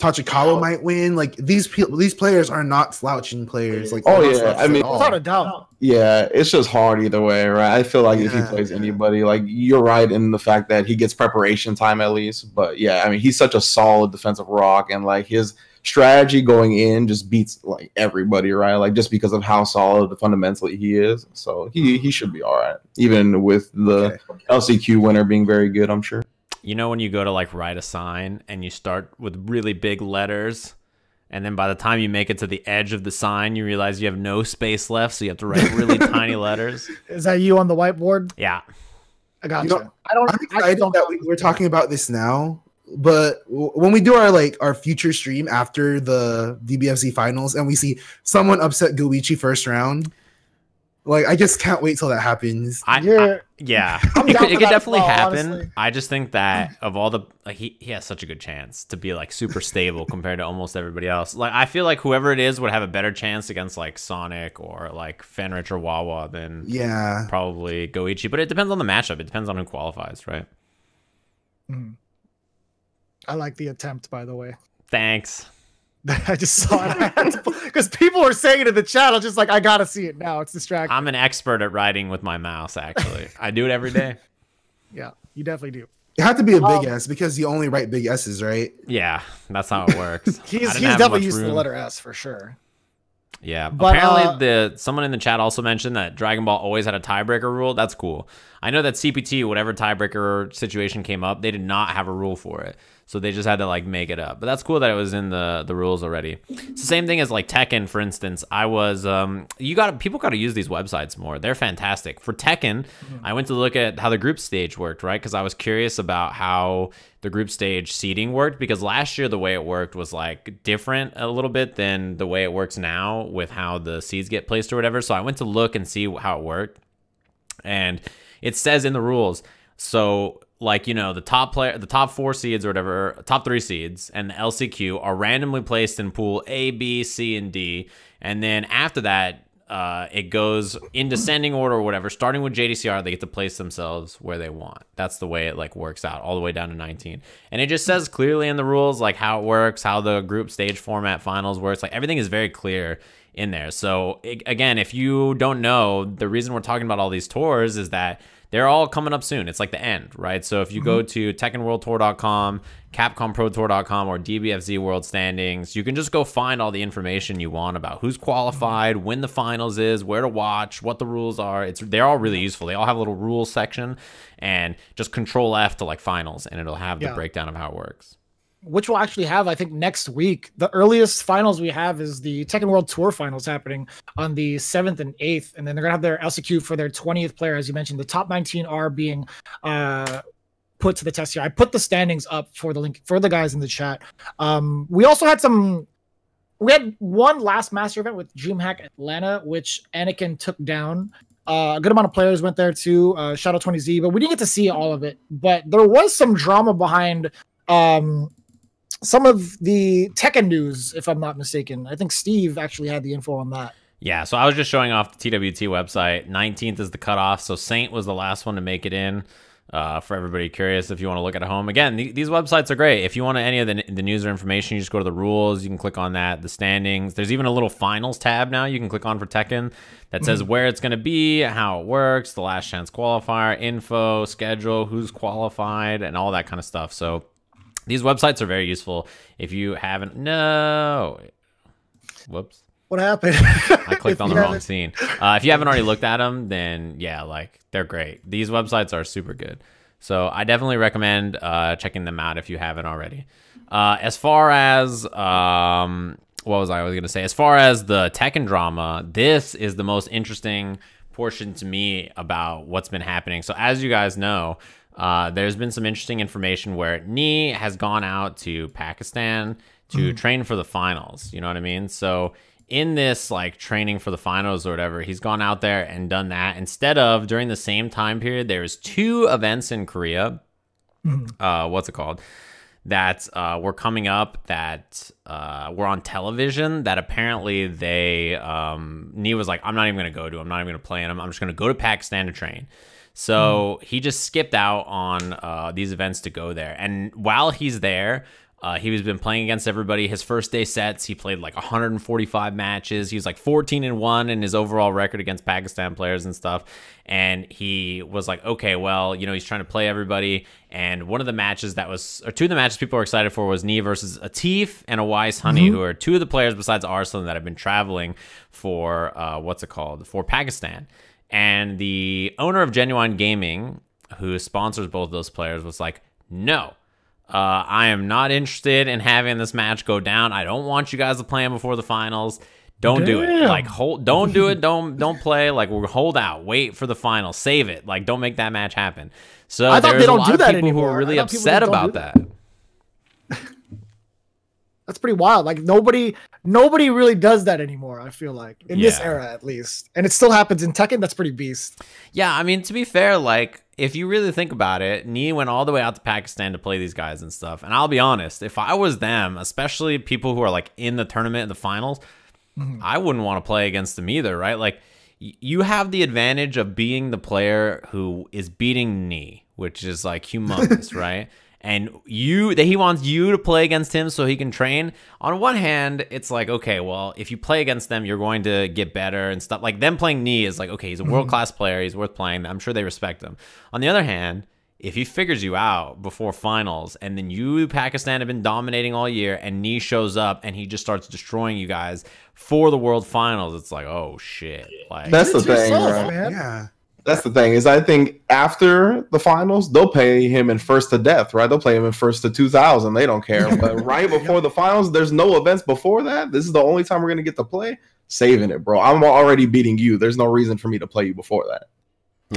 Tachikawa might win. Like these people, these players are not slouching players. Like Oh, yeah, I mean- Without a doubt. Yeah, it's just hard either way, right? I feel like if he Yeah. plays anybody, like you're right in the fact that he gets preparation time at least. But yeah, I mean he's such a solid defensive rock, and like his strategy going in just beats like everybody, right? Like just because of how solid the fundamentally he is. So he he should be all right, even with the Okay. LCQ winner being very good. I'm sure. You know when you go to like write a sign and you start with really big letters, and then by the time you make it to the edge of the sign, you realize you have no space left, so you have to write really (laughs) tiny letters. Is that you on the whiteboard? Yeah. I got You you. know, I don't. I'm I excited don't that we, we're talking about this now, but w- when we do our like our future stream after the DBFZ finals and we see someone upset Goichi first round, like I just can't wait till that happens. I, You're- I- yeah, (laughs) it could, it could definitely well, happen. honestly. I just think that of all the like he, he has such a good chance to be like super stable compared to almost everybody else. Like I feel like whoever it is would have a better chance against like Sonic or like Fenrich or Wawa than Yeah, probably Goichi. But it depends on the matchup. It depends on who qualifies, right? Mhm. I like the attempt, by the way. Thanks. I just saw it because people are saying it in the chat. I was just like, I gotta see it now. It's distracting. I'm an expert at writing with my mouse. Actually, (laughs) I do it every day. yeah, you definitely do. You have to be a big Um, S because you only write big S's, right? Yeah, that's how it (laughs) works. He's he's definitely much used to the letter S for sure. Yeah. But, Apparently, uh, the someone in the chat also mentioned that Dragon Ball always had a tiebreaker rule. That's cool. I know that CPT, whatever tiebreaker situation came up, they did not have a rule for it, so they just had to like make it up. But that's cool that it was in the the rules already. It's the same thing as like Tekken, for instance. I was um, you got people got to use these websites more. They're fantastic for Tekken. I went to look at how the group stage worked, right? Because I was curious about how the group stage seeding worked because last year the way it worked was like different a little bit than the way it works now with how the seeds get placed or whatever. So I went to look and see how it worked. And it says in the rules, so like you know the top player, the top four seeds or whatever, top three seeds, and the LCQ are randomly placed in pool A, B, C, and D, and then after that, uh, it goes in descending order or whatever. Starting with JDCR, they get to place themselves where they want. That's the way it like works out, all the way down to 19. And it just says clearly in the rules like how it works, how the group stage format finals works. Like everything is very clear in there. So i- again, if you don't know, the reason we're talking about all these tours is that they're all coming up soon. It's like the end, right? So if you go mm-hmm. to TekkenWorldTour.com, CapcomProTour.com, or DBFZ World Standings, you can just go find all the information you want about who's mm-hmm. qualified, when the finals is, where to watch, what the rules are. It's they're all really useful. They all have a little rules section, and just Control F to like finals, and it'll have the Yeah. breakdown of how it works. Which we'll actually have, I think, next week. The earliest finals we have is the Tekken World Tour finals happening on the 7th and 8th. And then they're going to have their LCQ for their 20th player, as you mentioned. The top 19 are being uh, put to the test here. I put the standings up for the link for the guys in the chat. Um, we also had some. We had one last master event with DreamHack Atlanta, which Anakin took down. Uh, a good amount of players went there too. Uh, Shadow 20Z, but we didn't get to see all of it. But there was some drama behind um, some of the Tekken news, if I'm not mistaken. I think Steve actually had the info on that. Yeah, so I was just showing off the TWT website. 19th is the cutoff, so Saint was the last one to make it in. Uh, for everybody curious, if you want to look at home, again, th- these websites are great. If you want any of the, the news or information, you just go to the rules. You can click on that, the standings. There's even a little finals tab now you can click on for Tekken that says where it's going to be, how it works, the last chance qualifier, info, schedule, who's qualified, and all that kind of stuff. So these websites are very useful. If you haven't, no, whoops. What happened? I clicked (laughs) on the wrong scene. Uh, if you haven't already looked at them, then yeah, like they're great. These websites are super good. So I definitely recommend uh, checking them out if you haven't already. Uh, as far as um, what was I was gonna say? As far as the Tekken drama, this is the most interesting portion to me about what's been happening. So as you guys know, uh, there's been some interesting information where Knee has gone out to Pakistan to train for the finals. You know what I mean? So in this like training for the finals or whatever, he's gone out there and done that instead of during the same time period. There's two events in Korea. Uh, what's it called? That uh, were coming up that uh, were on television. That apparently they um, Knee was like, I'm not even gonna go to. I'm not even gonna play in them. I'm just gonna go to Pakistan to train. So he just skipped out on uh, these events to go there. And while he's there, uh, he was been playing against everybody. His first day sets, he played like 145 matches. He was like 14 and one in his overall record against Pakistan players and stuff. And he was like, okay, well, you know, he's trying to play everybody. And one of the matches that was, or two of the matches people were excited for was Knee versus Atif and Awais Honey, who are two of the players besides Arslan that have been traveling for uh, what's it called for Pakistan. And the owner of Genuine Gaming, who sponsors both those players, was like, no. Uh, I am not interested in having this match go down. I don't want you guys to play before the finals. Don't do it. Like hold. Don't do it. Don't don't play. Like we're hold out. Wait for the final. Save it. Like don't make that match happen. So I thought there's they a don't lot do of that people who are really I thought people upset about that. That. That's pretty wild. Like nobody, nobody really does that anymore. I feel like in this era, at least, and it still happens in Tekken. That's pretty beast. Yeah, I mean, to be fair, like if you really think about it, Knee went all the way out to Pakistan to play these guys and stuff. And I'll be honest, if I was them, especially people who are like in the tournament, in the finals, mm-hmm. I wouldn't want to play against them either, right? Like you have the advantage of being the player who is beating Knee, which is like humongous, (laughs) right? And you that he wants you to play against him so he can train. On one hand, it's like, okay, well, if you play against them, you're going to get better and stuff. Like them playing Knee is like, okay, he's a world class player, he's worth playing. I'm sure they respect him. On the other hand, if he figures you out before finals and then you Pakistan have been dominating all year and Knee shows up and he just starts destroying you guys for the world finals, it's like, oh shit. Like That's the It's yourself, thing, right? man. Yeah. That's the thing is I think after the finals they'll pay him in first to death, right? They'll play him in first to two thousand. They don't care. (laughs) But right before the finals, there's no events before that. This is the only time we're gonna get to play. Saving it, bro. I'm already beating you. There's no reason for me to play you before that.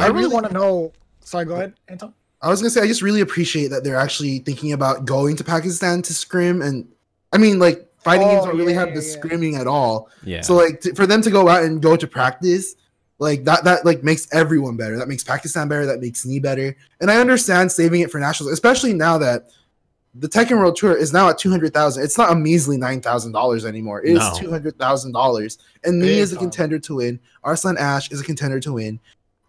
I really really- want to know. Sorry, go ahead, Anton. I was gonna say I just really appreciate that they're actually thinking about going to Pakistan to scrim, and I mean like fighting games Oh, don't really yeah, have the yeah, yeah. scrimming at all. yeah. So like t- for them to go out and go to practice, like that that like makes everyone better. That makes Pakistan better. That makes me better. And I understand saving it for nationals, especially now that the Tekken World Tour is now at two hundred thousand. It's not a measly nine thousand dollars anymore. It is No. two hundred thousand dollars, and me Big is a contender to win. Arslan Ash is a contender to win,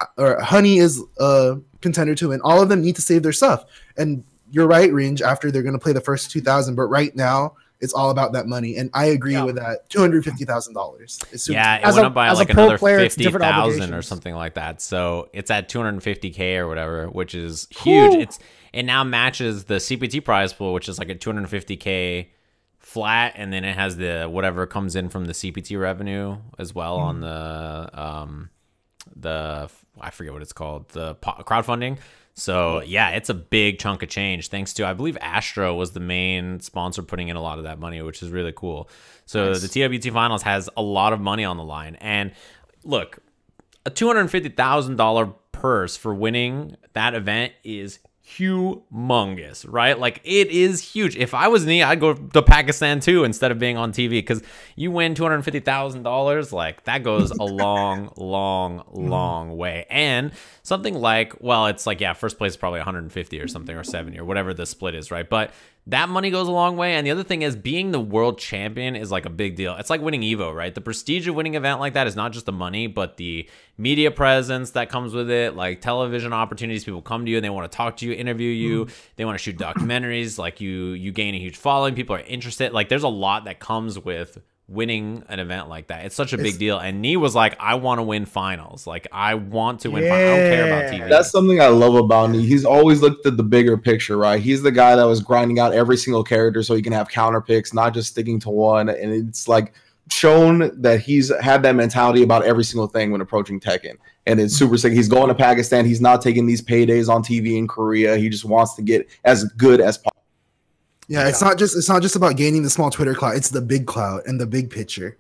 uh, or Honey is a contender to win. All of them need to save their stuff. And you're right, Rynge. After they're going to play the first two thousand, but right now it's all about that money. And I agree Yeah. with that. Two hundred fifty thousand dollars. Yeah, it As went a- up by like another player, it's fifty different thousand or something like that. So it's at two hundred fifty k or whatever, which is huge. Whew. It's it now matches the CPT prize pool, which is like a two hundred fifty k flat, and then it has the whatever comes in from the CPT revenue as well on the um the I forget what it's called the po- crowdfunding. So yeah, it's a big chunk of change. Thanks to I believe Astro was the main sponsor putting in a lot of that money, which is really cool. So the TWT Finals has a lot of money on the line, and look, a two hundred fifty thousand dollar purse for winning that event is humongous, right? Like it is huge. If I was me, I'd go to Pakistan too instead of being on TV because you win two hundred fifty thousand dollars. Like that goes a long, (laughs) long, mm-hmm. long way. And something like, well, it's like yeah, first place is probably one hundred and fifty or something or seventy or whatever the split is, right? But that money goes a long way. And the other thing is being the world champion is like a big deal. It's like winning Evo, right? The prestige of winning an event like that is not just the money, but the media presence that comes with it, like television opportunities. People come to you and they want to talk to you, interview you. Mm-hmm. They want to shoot documentaries. Like you, you gain a huge following. People are interested. Like there's a lot that comes with winning an event like that. It's such a big It's- deal. And Knee was like, I want to win finals. Like I want to win finals. I don't care about Yeah. TV. That's something I love about me. He's always looked at the bigger picture, right? He's the guy that was grinding out every single character so he can have counter picks, not just sticking to one. And it's like shown that he's had that mentality about every single thing when approaching Tekken. And it's super sick. He's going to Pakistan. He's not taking these paydays on TV in Korea. He just wants to get as good as possible. Yeah, it's not just it's not just about gaining the small Twitter cloud. It's the big cloud and the big picture.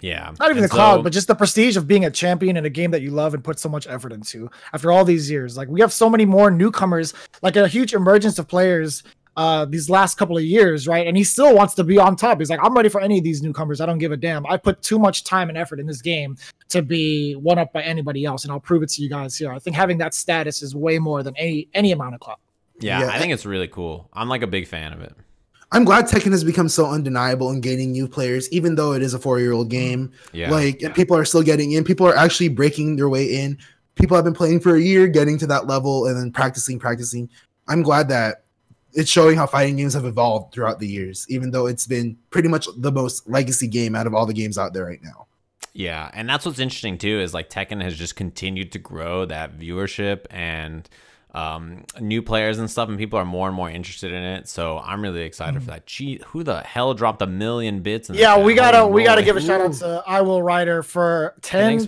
yeah. Not even And the cloud, but just the prestige of being a champion in a game that you love and put so much effort into after all these years. Like we have so many more newcomers, like a huge emergence of players uh these last couple of years, right? And he still wants to be on top. He's like, I'm ready for any of these newcomers. I don't give a damn. I put too much time and effort in this game to be one up by anybody else, and I'll prove it to you guys here. I think having that status is way more than any any amount of club. yeah, Yeah. I think it's really cool. I'm like a big fan of it. I'm glad Tekken has become so undeniable in gaining new players, even though it is a four year old game. Yeah. like, yeah. people are still getting in. People are actually breaking their way in. People have been playing for a year, getting to that level, and then practicing, practicing. I'm glad that it's showing how fighting games have evolved throughout the years, even though it's been pretty much the most legacy game out of all the games out there right now. Yeah, and that's what's interesting too is like Tekken has just continued to grow that viewership and um, new players and stuff, and people are more and more interested in it. So I'm really excited for that. Gee, who the hell dropped a million bits? In Yeah, we gotta Holy we gotta give a shout out to I Will Rider for ten Thanks,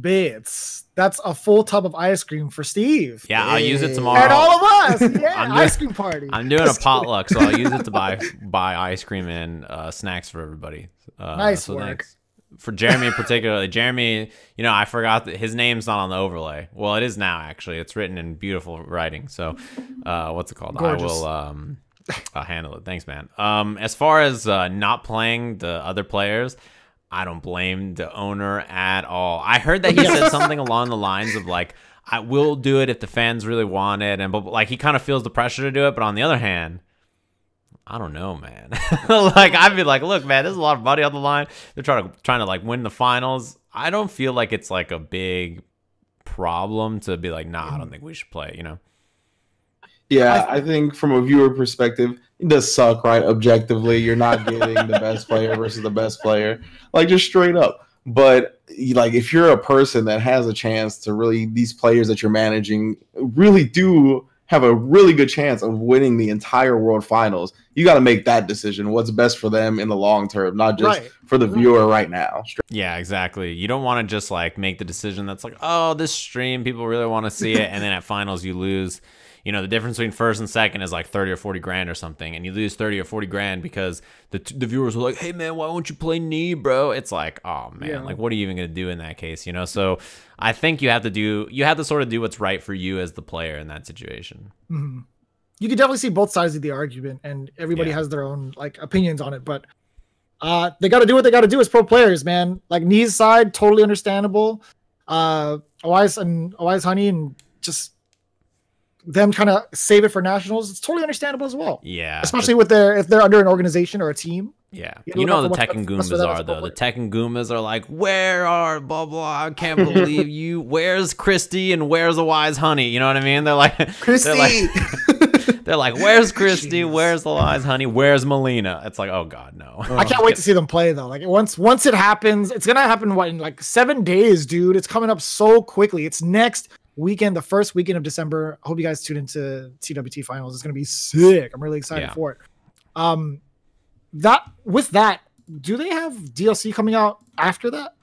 bits. That's a full tub of ice cream for Steve. Yeah, I'll use it tomorrow. And all of us. (laughs) Yeah, I'm doing- ice cream party. I'm doing a potluck, so I'll use it to buy (laughs) buy ice cream and uh, snacks for everybody. Uh, Nice so work. thanks. For Jeremy particularly, Jeremy, you know, I forgot that his name's not on the overlay. Well, it is now actually. It's written in beautiful writing. So, uh, what's it called? Gorgeous. I will um, I'll handle it. Thanks, man. Um, as far as uh, not playing the other players, I don't blame the owner at all. I heard that he said (laughs) something along the lines of like, "I will do it if the fans really want it," and but like he kind of feels the pressure to do it. But on the other hand, I don't know, man. (laughs) like I'd be like, "Look, man, there's a lot of money on the line. They're trying to trying to like win the finals. I don't feel like it's like a big problem to be like, nah, I don't think we should play. You know? Yeah, I think from a viewer perspective, it does suck, right? Objectively, you're not getting the best player versus the best player, like just straight up. But like, if you're a person that has a chance to really, these players that you're managing really do have a really good chance of winning the entire World Finals. You got to make that decision. What's best for them in the long term, not just Right. for the mm-hmm. viewer right now. Yeah, exactly. You don't want to just like make the decision that's like, oh, this stream people really want to see it, and then at finals you lose. You know, the difference between first and second is like thirty or forty grand or something, and you lose thirty or forty grand because the the viewers were like, "Hey man, why won't you play Knee, bro?" It's like, oh man, Yeah. like what are you even gonna do in that case? You know, so I think you have to do you have to sort of do what's right for you as the player in that situation. Mhm. You can definitely see both sides of the argument, and everybody Yeah. has their own like opinions on it. But uh, they got to do what they got to do as pro players, man. Like Knee's side, totally understandable. Uh, Awais and Awais Honey, and just them kind of save it for nationals. It's totally understandable as well, Yeah, especially with their if they're under an organization or a team. Yeah, You you know know the Tekken Goombas are though. The. Tekken Goombas are like, where are blah blah? I can't (laughs) believe you. Where's Christie and where's the wise honey? You know what I mean? They're like, (laughs) Christie, They're like, (laughs) They're like, "Where's Christy? Where's the wise honey? Where's Melina?" It's like, oh god, no. I can't wait to see them play though. Like once once it happens, it's gonna happen what in like seven days, dude. It's coming up so quickly. It's next weekend, the first weekend of December. I hope you guys tune into TWT finals. It's gonna be sick. I'm really excited Yeah. for it. Um that with that, do they have DLC coming out after that?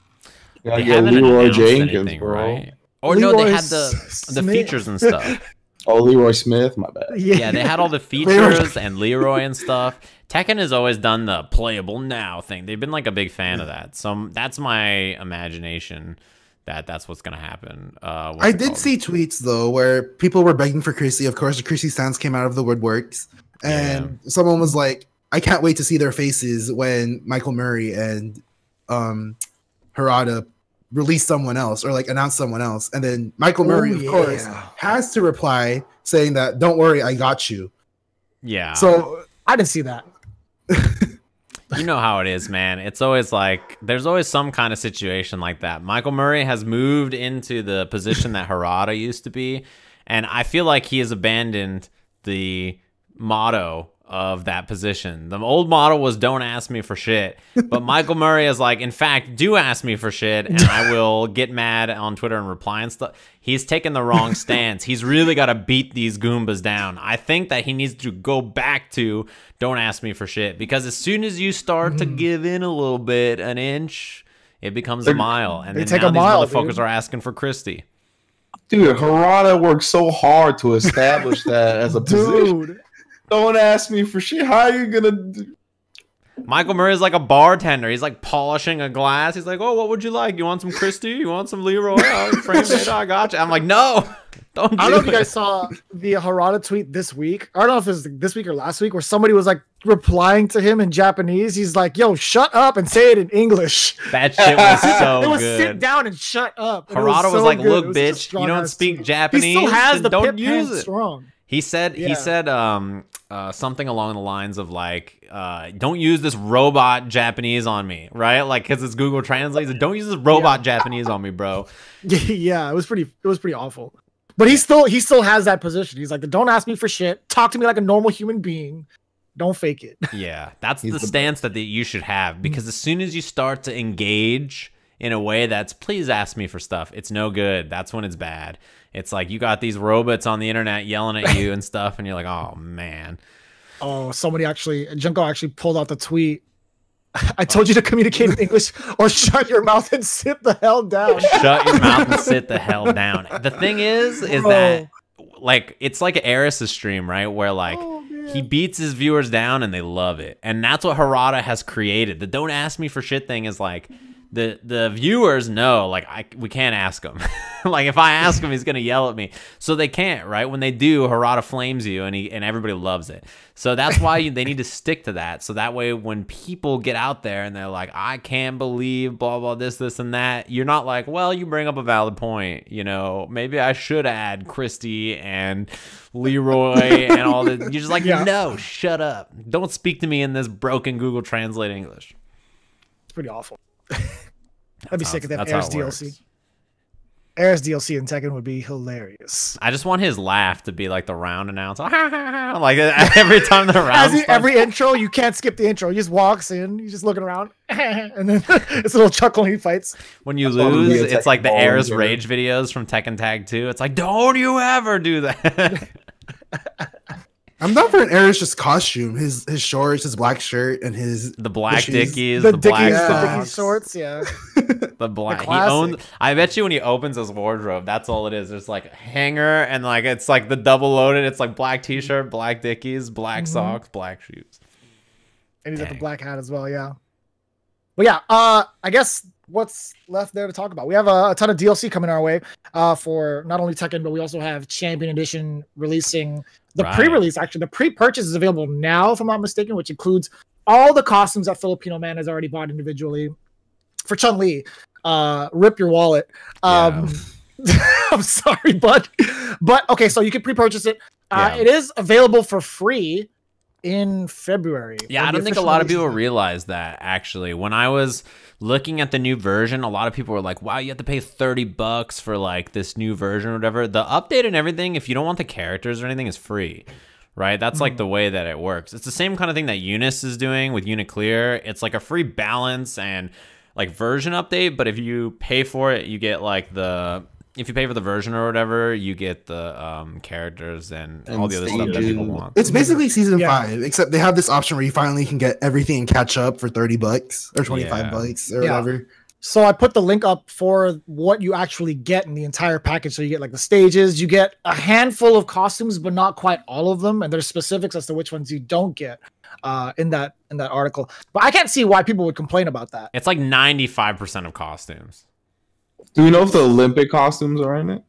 Yeah, They yeah, haven't Leroy announced Jenkins, anything, bro. right? Or no, they had the the features and stuff. (laughs) Oh, Leroy Smith, my bad. Yeah, they had all the (laughs) features and Leroy and stuff. Tekken has always done the playable now thing. They've been like a big fan of that. So that's my imagination that that's what's gonna happen. Uh, I did called? see tweets though where people were begging for Chrissy. Of course, the Chrissy sounds came out of the woodworks, and someone was like, "I can't wait to see their faces when Michael Murray and um, Harada release someone else or like announce someone else." And then Michael Murray, Oh, of course, has to reply saying that, "Don't worry, I got you." Yeah. So I didn't see that. (laughs) you know how it is, man. It's always like there's always some kind of situation like that. Michael Murray has moved into the position that Harada used to be, and I feel like he has abandoned the motto of that position. The old model was "Don't ask me for shit," but Michael Murray is like, in fact, do ask me for shit, and I (laughs) will get mad on Twitter and reply and stuff. He's taken the wrong stance. He's really got to beat these Goombas down. I think that he needs to go back to "Don't ask me for shit" because as soon as you start to mm-hmm. give in a little bit, an inch. It becomes a mile, and then take now a these mile, motherfuckers dude. are asking for Christie. Dude, Harada worked so hard to establish that as a (laughs) position. Dude. Don't ask me for shit. How are you gonna? Do? Michael Murray is like a bartender. He's like polishing a glass. He's like, "Oh, what would you like? You want some Christie? You want some Leroy? Oh, frame data. I got you." I'm like, "No, (laughs) don't do I don't know if you guys saw the Harada tweet this week. I don't know if it was this week or last week where somebody was like replying to him in Japanese. He's like, "Yo, shut up and say it in English." That shit was (laughs) so it was sit down and shut up. And Harada was so like, good. "Look, was bitch, you don't speak tweet. Japanese. He still has the don't pip use it." strong. He said he said um uh, something along the lines of like uh, don't use this robot Japanese on me, right? Like cuz it's Google Translate. Like, Don't use this robot Japanese on me, bro. (laughs) yeah, it was pretty. It was pretty awful. But he still he still has that position. He's like, "Don't ask me for shit. Talk to me like a normal human being. Don't fake it." Yeah, that's (laughs) the the stance that the, you should have because as soon as you start to engage in a way that's please ask me for stuff, it's no good. That's when it's bad. It's like you got these robots on the internet yelling at you and stuff, and you're like, oh man. Oh, somebody actually, Junko actually pulled out the tweet. I told you to communicate in English or shut your mouth and sit the hell down. Shut your mouth and sit the hell down. The thing is, is Bro. that like it's like Aris's stream, right? Where like Oh, he beats his viewers down and they love it. And that's what Harada has created. The don't ask me for shit thing is like the the viewers know like I we can't ask him. (laughs) like if I ask him he's going to yell at me. So they can't, right? When they do, Harada flames you and he and everybody loves it. So that's why you, they need to stick to that. So that way when people get out there and they're like I can't believe blah blah this this and that, you're not like, "Well, you bring up a valid point, you know, maybe I should add Christie and Leroy and all that." You're just like, Yeah. "No, shut up. Don't speak to me in this broken Google Translate English." It's pretty awful. (laughs) That'd be sick how- if they have that's how Aris DLC. works. Aris DLC in Tekken would be hilarious. I just want his laugh to be like the round announcer, (laughs) like (laughs) every time the round. As he, every intro, you can't skip the intro. He just walks in, he's just looking around, (laughs) and then it's a little chuckle and he fights. when you That's lose, need a it's like the Tekken Aris in rage videos from Tekken Tag 2. It's like, don't you ever do that. I'm down for an Aris just costume. His his shorts, his black shirt, and his the black Issues. dickies, The, the, Dickies, black the socks. Dickies shorts, yeah. (laughs) the black. he owns. I bet you when he opens his wardrobe, that's all it is. There's like a hanger and like it's like the double loaded. It's like black t-shirt, black dickies, black Mhm. socks, black shoes. And he's got the black hat as well, yeah. But yeah, uh, I guess what's left there to talk about? We have a, a ton of DLC coming our way uh, for not only Tekken, but we also have Champion Edition releasing the Right. pre-release. Actually, the pre-purchase is available now, if I'm not mistaken, which includes all the costumes that Filipinoman has already bought individually for Chun Li. Uh, rip your wallet. Um, (laughs) I'm sorry, but But okay, so you can pre-purchase it. Uh, Yeah. It is available for free in February. Yeah, I don't think a lot of people realize that actually. When I was looking at the new version, a lot of people were like, "Wow, you have to pay 30 bucks for like this new version or whatever." The update and everything, if you don't want the characters or anything, is free. right? That's like the way that it works. It's the same kind of thing that UNIST is doing with UNICLR. It's like a free balance and like version update, but if you pay for it, you get like the if you pay for the version or whatever, you get the um characters and, all the other stuff that people want. It's basically season Yeah. five, except they have this option where you finally can get everything and catch up for thirty bucks or twenty five Yeah. bucks or Yeah. whatever. So I put the link up for what you actually get in the entire package. So you get like the stages, you get a handful of costumes, but not quite all of them, and there's specifics as to which ones you don't get uh, in that in that article. But I can't see why people would complain about that. It's like 95% of costumes. Do we know if the Olympic costumes are in it?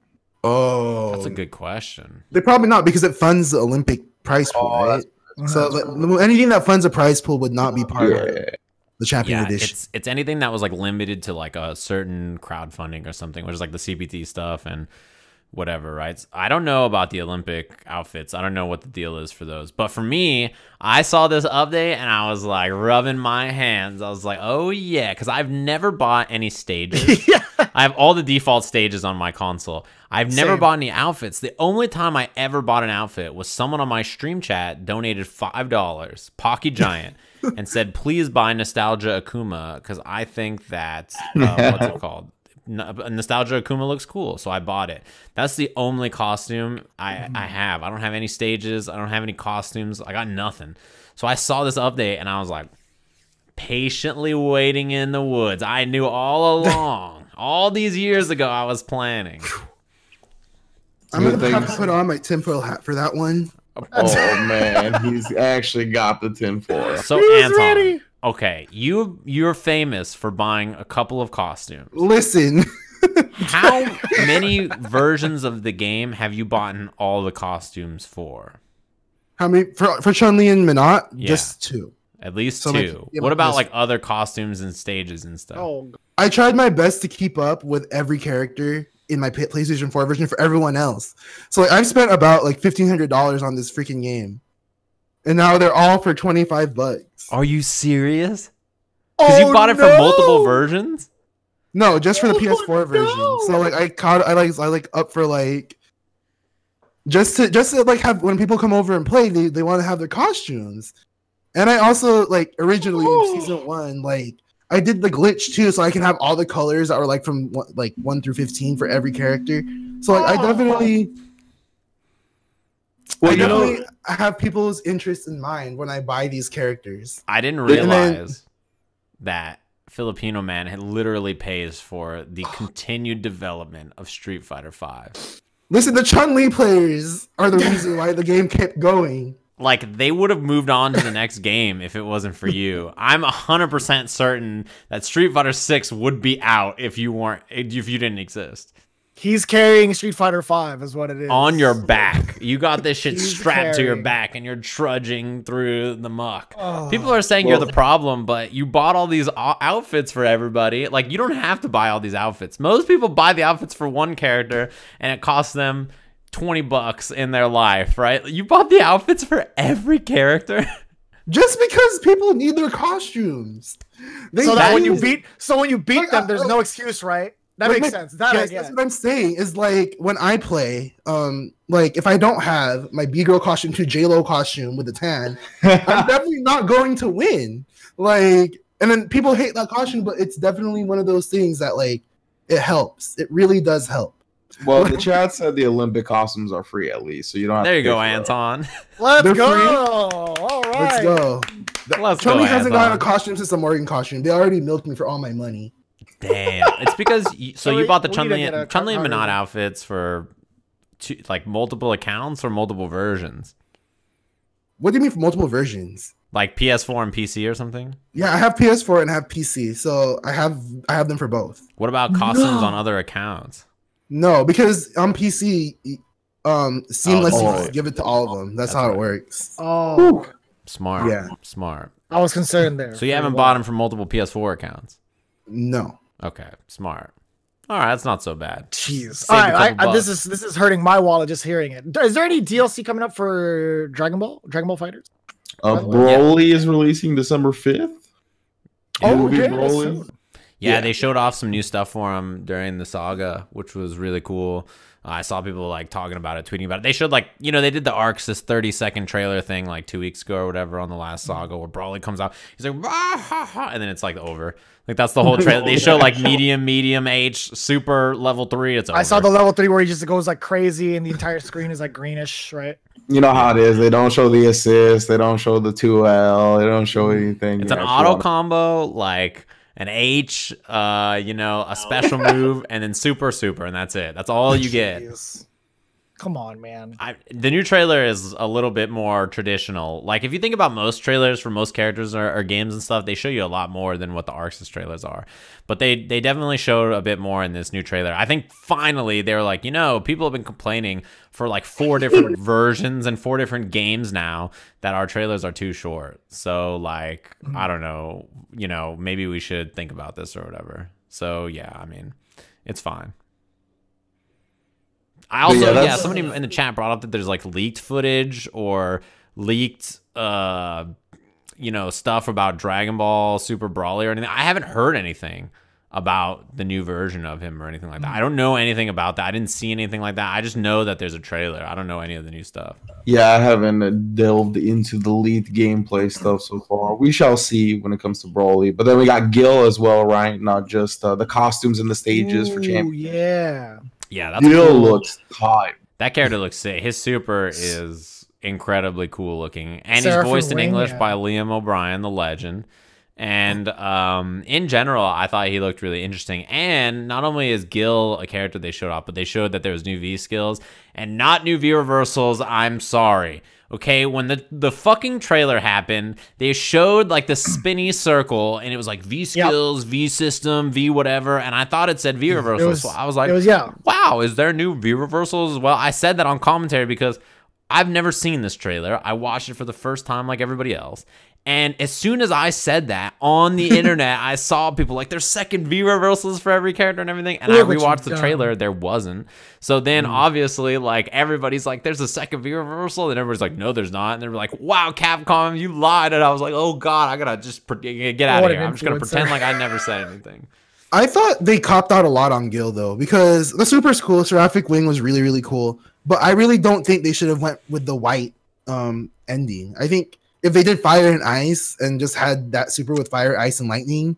Oh, That's a good question. They're probably not because it funds the Olympic prize pool, Oh, right? So like, anything that funds a prize pool would not be part of Yeah. the champion Yeah, edition. it's it's anything that was like limited to like a certain crowdfunding or something, which is like the CPT stuff and whatever, right? I don't know about the Olympic outfits. I don't know what the deal is for those. But for me, I saw this update and I was like rubbing my hands. I was like, "Oh yeah," cuz I've never bought any stages. (laughs) yeah. I have all the default stages on my console. I've never Same. bought any outfits. The only time I ever bought an outfit was someone on my stream chat donated five dollars, Pocky (laughs) Giant, and said, "Please buy Nostalgia Akuma because I think that (laughs) uh, what's it called." N- Nostalgia Akuma looks cool, so I bought it. That's the only costume I, mm-hmm. I have. I don't have any stages. I don't have any costumes. I got nothing. So I saw this update and I was like, patiently waiting in the woods. I knew all (laughs) along, all these years ago, I was planning. I'm gonna have to things. put on my tinfoil hat for that one. Oh man, he's actually got the tinfoil. So Who's Anton, ready? Okay, you you're famous for buying a couple of costumes. Listen, (laughs) How many versions of the game have you bought all the costumes for? how many for for Chun Li and Menat? Yeah. Just two. At least So, two. yeah, what about like other costumes and stages and stuff? Oh, I tried my best to keep up with every character in my PlayStation 4 version for everyone else. So like I've spent about like fifteen hundred dollars on this freaking game, and now they're all for twenty five bucks. Are you serious? Because you Oh, bought it for multiple versions. No, just for the Oh, PS4 version. no. So like I caught I like I like up for like just to just to like have when people come over and play, they, they want to have their costumes. And I also like originally Oh. in season one, like I did the glitch too, so I can have all the colors that were like from like one through fifteen for every character. So like I Oh. definitely Well, I you know, I have people's interests in mind when I buy these characters. I didn't And then- realize that Filipinoman had literally pays for the continued development of Street Fighter Five. Listen, the Chun Li players are the reason why the game kept going. Like they would have moved on to the next game if it wasn't for you. I'm hundred percent certain that Street Fighter Six would be out if you weren't if you didn't exist. He's carrying Street Fighter Five, is what it is. On your back, you got this shit He's strapped to your back, and you're trudging through the muck. Oh. People are saying Well- you're the problem, but you bought all these outfits for everybody. Like you don't have to buy all these outfits. Most people buy the outfits for one character, and it costs them twenty bucks in their life, right? You bought the outfits for every character. (laughs) Just because people need their costumes. They So that when you beat, so when you beat Like, them, I- there's no excuse, right? That Like, makes like, sense. That I yes, get. that's what I'm saying. Is like when I play, um, like if I don't have my B girl costume to J Lo costume with the tan, (laughs) I'm definitely not going to win. Like, and then people hate that costume, but it's definitely one of those things that like it helps. It really does help. well, the (laughs) chat said the Olympic costumes are free at least, so you don't. Have there to you go. Anton. Let's They're go. free. All right. Let's go. Let's Chun go, hasn't gotten a costume since the Morgan costume. They already milked me for all my money. Damn, it's because you, so So you we- bought the we Chun need to Li get Chun Li and cover. Menat outfits for two, like multiple accounts or multiple versions, What do you mean for multiple versions? like PS4 and PC or something. Yeah, I have PS4 and I have PC, so I have I have them for both. What about costumes No. on other accounts? No, because on PC, um, seamlessly Oh, just give it to all of them. That's, That's how right. it works. Oh, Smart. Yeah. Smart. I was concerned there. So you haven't bought them for multiple PS4 accounts. No, Okay, smart. All right, that's not so bad. Jeez. Save All a right, couple I, I, this is this is hurting my wallet just hearing it. Is there any DLC coming up for Dragon Ball? Dragon Ball FighterZ? Uh, By the way, Broly is releasing December fifth. Oh, Movie okay, Broly. Yeah, Yeah. they showed off some new stuff for him during the saga, which was really cool. I saw people like talking about it, tweeting about it. They showed like you know they did the ArcSys thirty second trailer thing like two weeks ago or whatever on the last mm-hmm. saga where Broly comes out. He's like "Rah, ha, ha," and then it's like over. Like that's the whole (laughs) trailer. They show like medium, medium, H, super level three. It's over. I saw the level three where he just goes like crazy and the entire screen is like greenish, right? You know how it is. They don't show the assist. They don't show the two L. They don't show mm-hmm. anything. It's an auto combo, like an H, uh, you know, a special move, and then super, super, and that's it. That's all you get. Come on, man. I, the new trailer is a little bit more traditional. Like if you think about most trailers for most characters or, or games and stuff, they show you a lot more than what the ArcSys trailers are. But they they definitely showed a bit more in this new trailer. I think finally they were like, you know, people have been complaining for like four different (laughs) versions and four different games now that our trailers are too short. So like mm-hmm. I don't know, you know, maybe we should think about this or whatever. So yeah, I mean, it's fine. I also yeah, yeah, somebody in the chat brought up that there's like leaked footage or leaked uh you know stuff about Dragon Ball Super Broly or anything. I haven't heard anything about the new version of him or anything like that. I don't know anything about that. I didn't see anything like that. I just know that there's a trailer. I don't know any of the new stuff. Yeah, I haven't delved into the lead gameplay stuff so far. We shall see when it comes to Broly. But then we got Gill as well, right? Not just uh, the costumes and the stages for Ooh, champion. Yeah. Yeah, that's Gill cool. looks tight. That character looks sick. His super is incredibly cool looking, and Seraphim he's voiced in English yeah. by Liam O'Brien, the legend. And um, in general, I thought he looked really interesting. And not only is Gill a character they showed off, but they showed that there was new V skills and not new V reversals. I'm sorry. Okay, when the the fucking trailer happened, they showed like the spinny circle, and it was like V skills, V system, V whatever, and I thought it said V reversals. was- so I was like, it was yeah. wow, is there new v reversals well? I said that on commentary because I've never seen this trailer. I watched it for the first time like everybody else. And as soon as I said that on the (laughs) internet, I saw people like there's second V reversals for every character and everything. And I Look you've rewatched the done. trailer, there wasn't. So then obviously, like everybody's like, there's a second V reversal, and everybody's like, no, there's not. And they're like, wow, Capcom, you lied. And I was like, oh god, I gotta just get out What of here. I'm just gonna pretend like I never said (laughs) anything. I thought they copped out a lot on Gill though, because the super's cool. Seraphic Wing was really, really cool. But I really don't think they should have went with the white um ending. I think if they did fire and ice and just had that super with fire, ice, and lightning,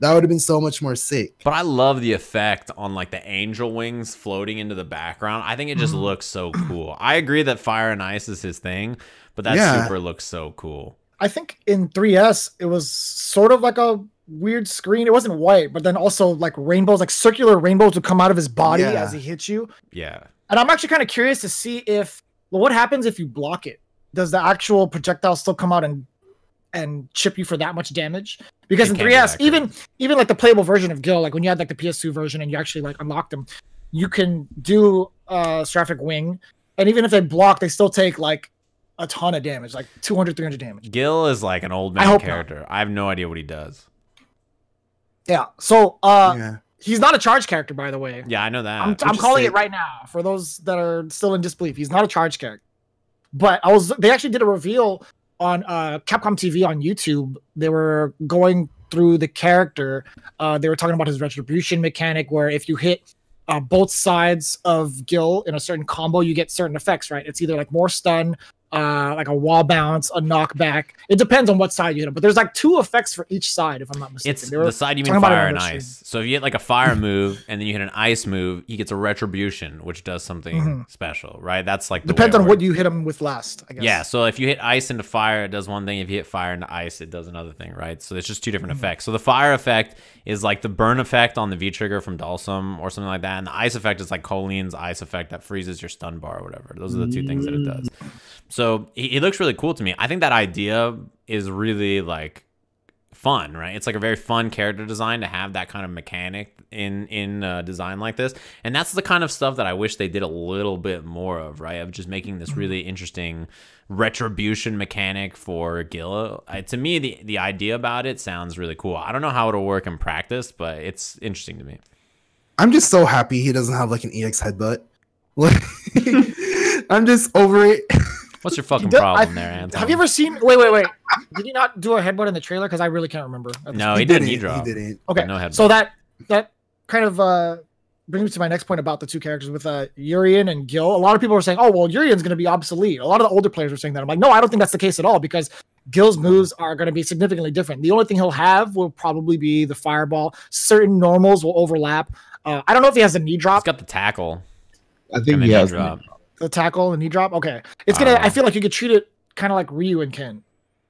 that would have been so much more sick. But I love the effect on like the angel wings floating into the background. I think it just mm-hmm. looks so cool. I agree that fire and ice is his thing, but that Yeah. super looks so cool. I think in 3S it was sort of like a weird screen. It wasn't white, but then also like rainbows, like circular rainbows would come out of his body Yeah. as he hits you. Yeah. And I'm actually kind of curious to see if well, what happens if you block it. Does the actual projectile still come out and and chip you for that much damage? Because It in can be 3S, even even like the playable version of Gill, like when you had like the PS2 version and you actually like unlocked them, you can do uh Seraphic Wing, and even if they block, they still take like a ton of damage, like 200, 300 damage. Gill is like an old I man hope not. character. I have no idea what he does. Yeah. So uh yeah. he's not a charge character, by the way. Yeah, I know that. I'm, I'm calling sick. it right now for those that are still in disbelief. He's not a charge character. But I was they actually did a reveal on uh Capcom TV on YouTube. They were going through the character. Uh they were talking about his retribution mechanic where if you hit uh, both sides of Gill in a certain combo, you get certain effects, right? It's either like more stun, uh, like a wall bounce, a knockback. It depends on what side you hit him. But there's like two effects for each side, if I'm not mistaken. It's the side you mean fire and ice. So if you hit like a fire (laughs) move and then you hit an ice move, he gets a retribution, which does something Mhm. special, right? That's like Depends on what you hit him with last, I guess. Yeah, so if you hit ice into fire, it does one thing. If you hit fire into ice, it does another thing, right? So it's just two different Mm-hmm. effects. So the fire effect is like the burn effect on the V trigger from Dhalsim or something like that, and the ice effect is like Kolin's ice effect that freezes your stun bar or whatever. Those are the two things that it does. So he, he looks really cool to me. I think that idea is really like fun, right? It's like a very fun character design to have that kind of mechanic in in uh, design like this, and that's the kind of stuff that I wish they did a little bit more of, right? Of just making this really interesting retribution mechanic for Gill. Uh, to me, the the idea about it sounds really cool. I don't know how it'll work in practice, but it's interesting to me. I'm just so happy he doesn't have like an EX headbutt. (laughs) Like, (laughs) I'm just over it. (laughs) What's your (laughs) fucking does- problem I- there, Anton? Have you ever seen? Wait, wait, wait. Did he not do a headbutt in the trailer? Because I really can't remember. at No, point. he, didn't. He dropped. He didn't. Okay. no headbutt. so that that kind of uh brings me to my next point about the two characters with uh Urian and Gill. A lot of people were saying, "Oh, well, Urian's going to be obsolete." A lot of the older players were saying that. I'm like, no, I don't think that's the case at all because Gill's moves are going to be significantly different. The only thing he'll have will probably be the fireball. Certain normals will overlap. Uh, I don't know if he has a knee drop. He's got the tackle I and think the he knee has. drop. The tackle, and knee drop. Okay, it's gonna. don't I uh, feel like you could treat it kind of like Ryu and Ken.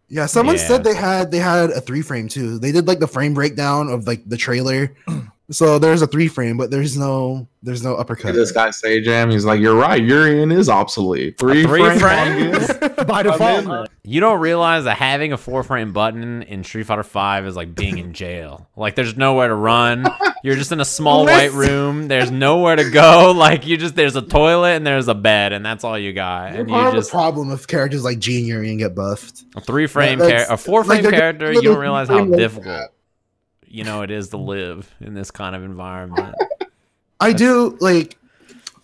Yeah, someone Yeah. said they had they had a three frame too. They did like the frame breakdown of like the trailer. (clears throat) so there's a three frame, but there's no there's no uppercut. This guy Sajam. He's like, you're right. Urian is obsolete. Three, three frames. (laughs) By default, there. You don't realize that having a four frame button in Street Fighter Five is like being in jail. Like there's nowhere to run. You're just in a small white room. There's nowhere to go. (laughs) Like you just there's a toilet and there's a bed and that's all you got. You're And part you of the just problem if characters like Gene Urian get buffed. a three frame Yeah, char- a four frame like, character. You don't realize how difficult that. You know it is to live in this kind of environment. I do like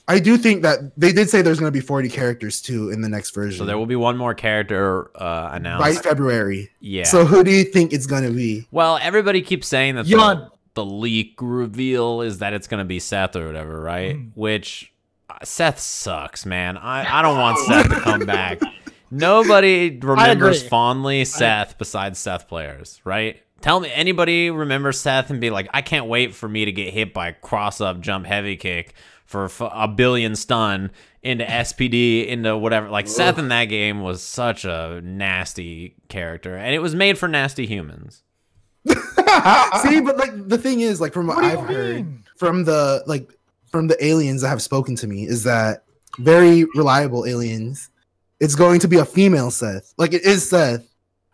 I do think that they did say there's going to be 40 characters too in the next version. So there will be one more character uh, by announced. February. Yeah. So who do you think it's going to be? Well, everybody keeps saying that the, the leak reveal is that it's going to be Seth or whatever, right? Mm. Which uh, Seth sucks, man. I, I don't want Seth to come back. Nobody remembers fondly Seth besides Seth players, right? Tell me, anybody remember Seth and be like, I can't wait for me to get hit by cross up jump heavy kick for f- a billion stun into SPD into whatever. Like Seth in that game was such a nasty character, and it was made for nasty humans. (laughs) See, but like the thing is, like from what, What I've heard mean? from the like from the aliens that have spoken to me is that very reliable aliens. It's going to be a female Seth. Like it is Seth,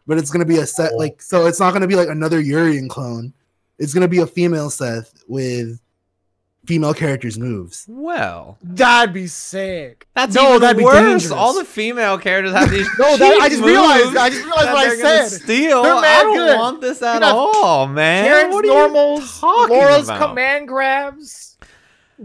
but it's going to be a set like so. It's not going to be like another Urien clone. It's going to be a female Seth with female characters' moves. Well, That'd be sick. that's No, even that'd be worse. dangerous. All the female characters have these. (laughs) No, that- I just realized- I just realized what I said. Steal. They're I don't good. want this at You got all, man. Karin's what are you normals, talking Laura's about? command grabs,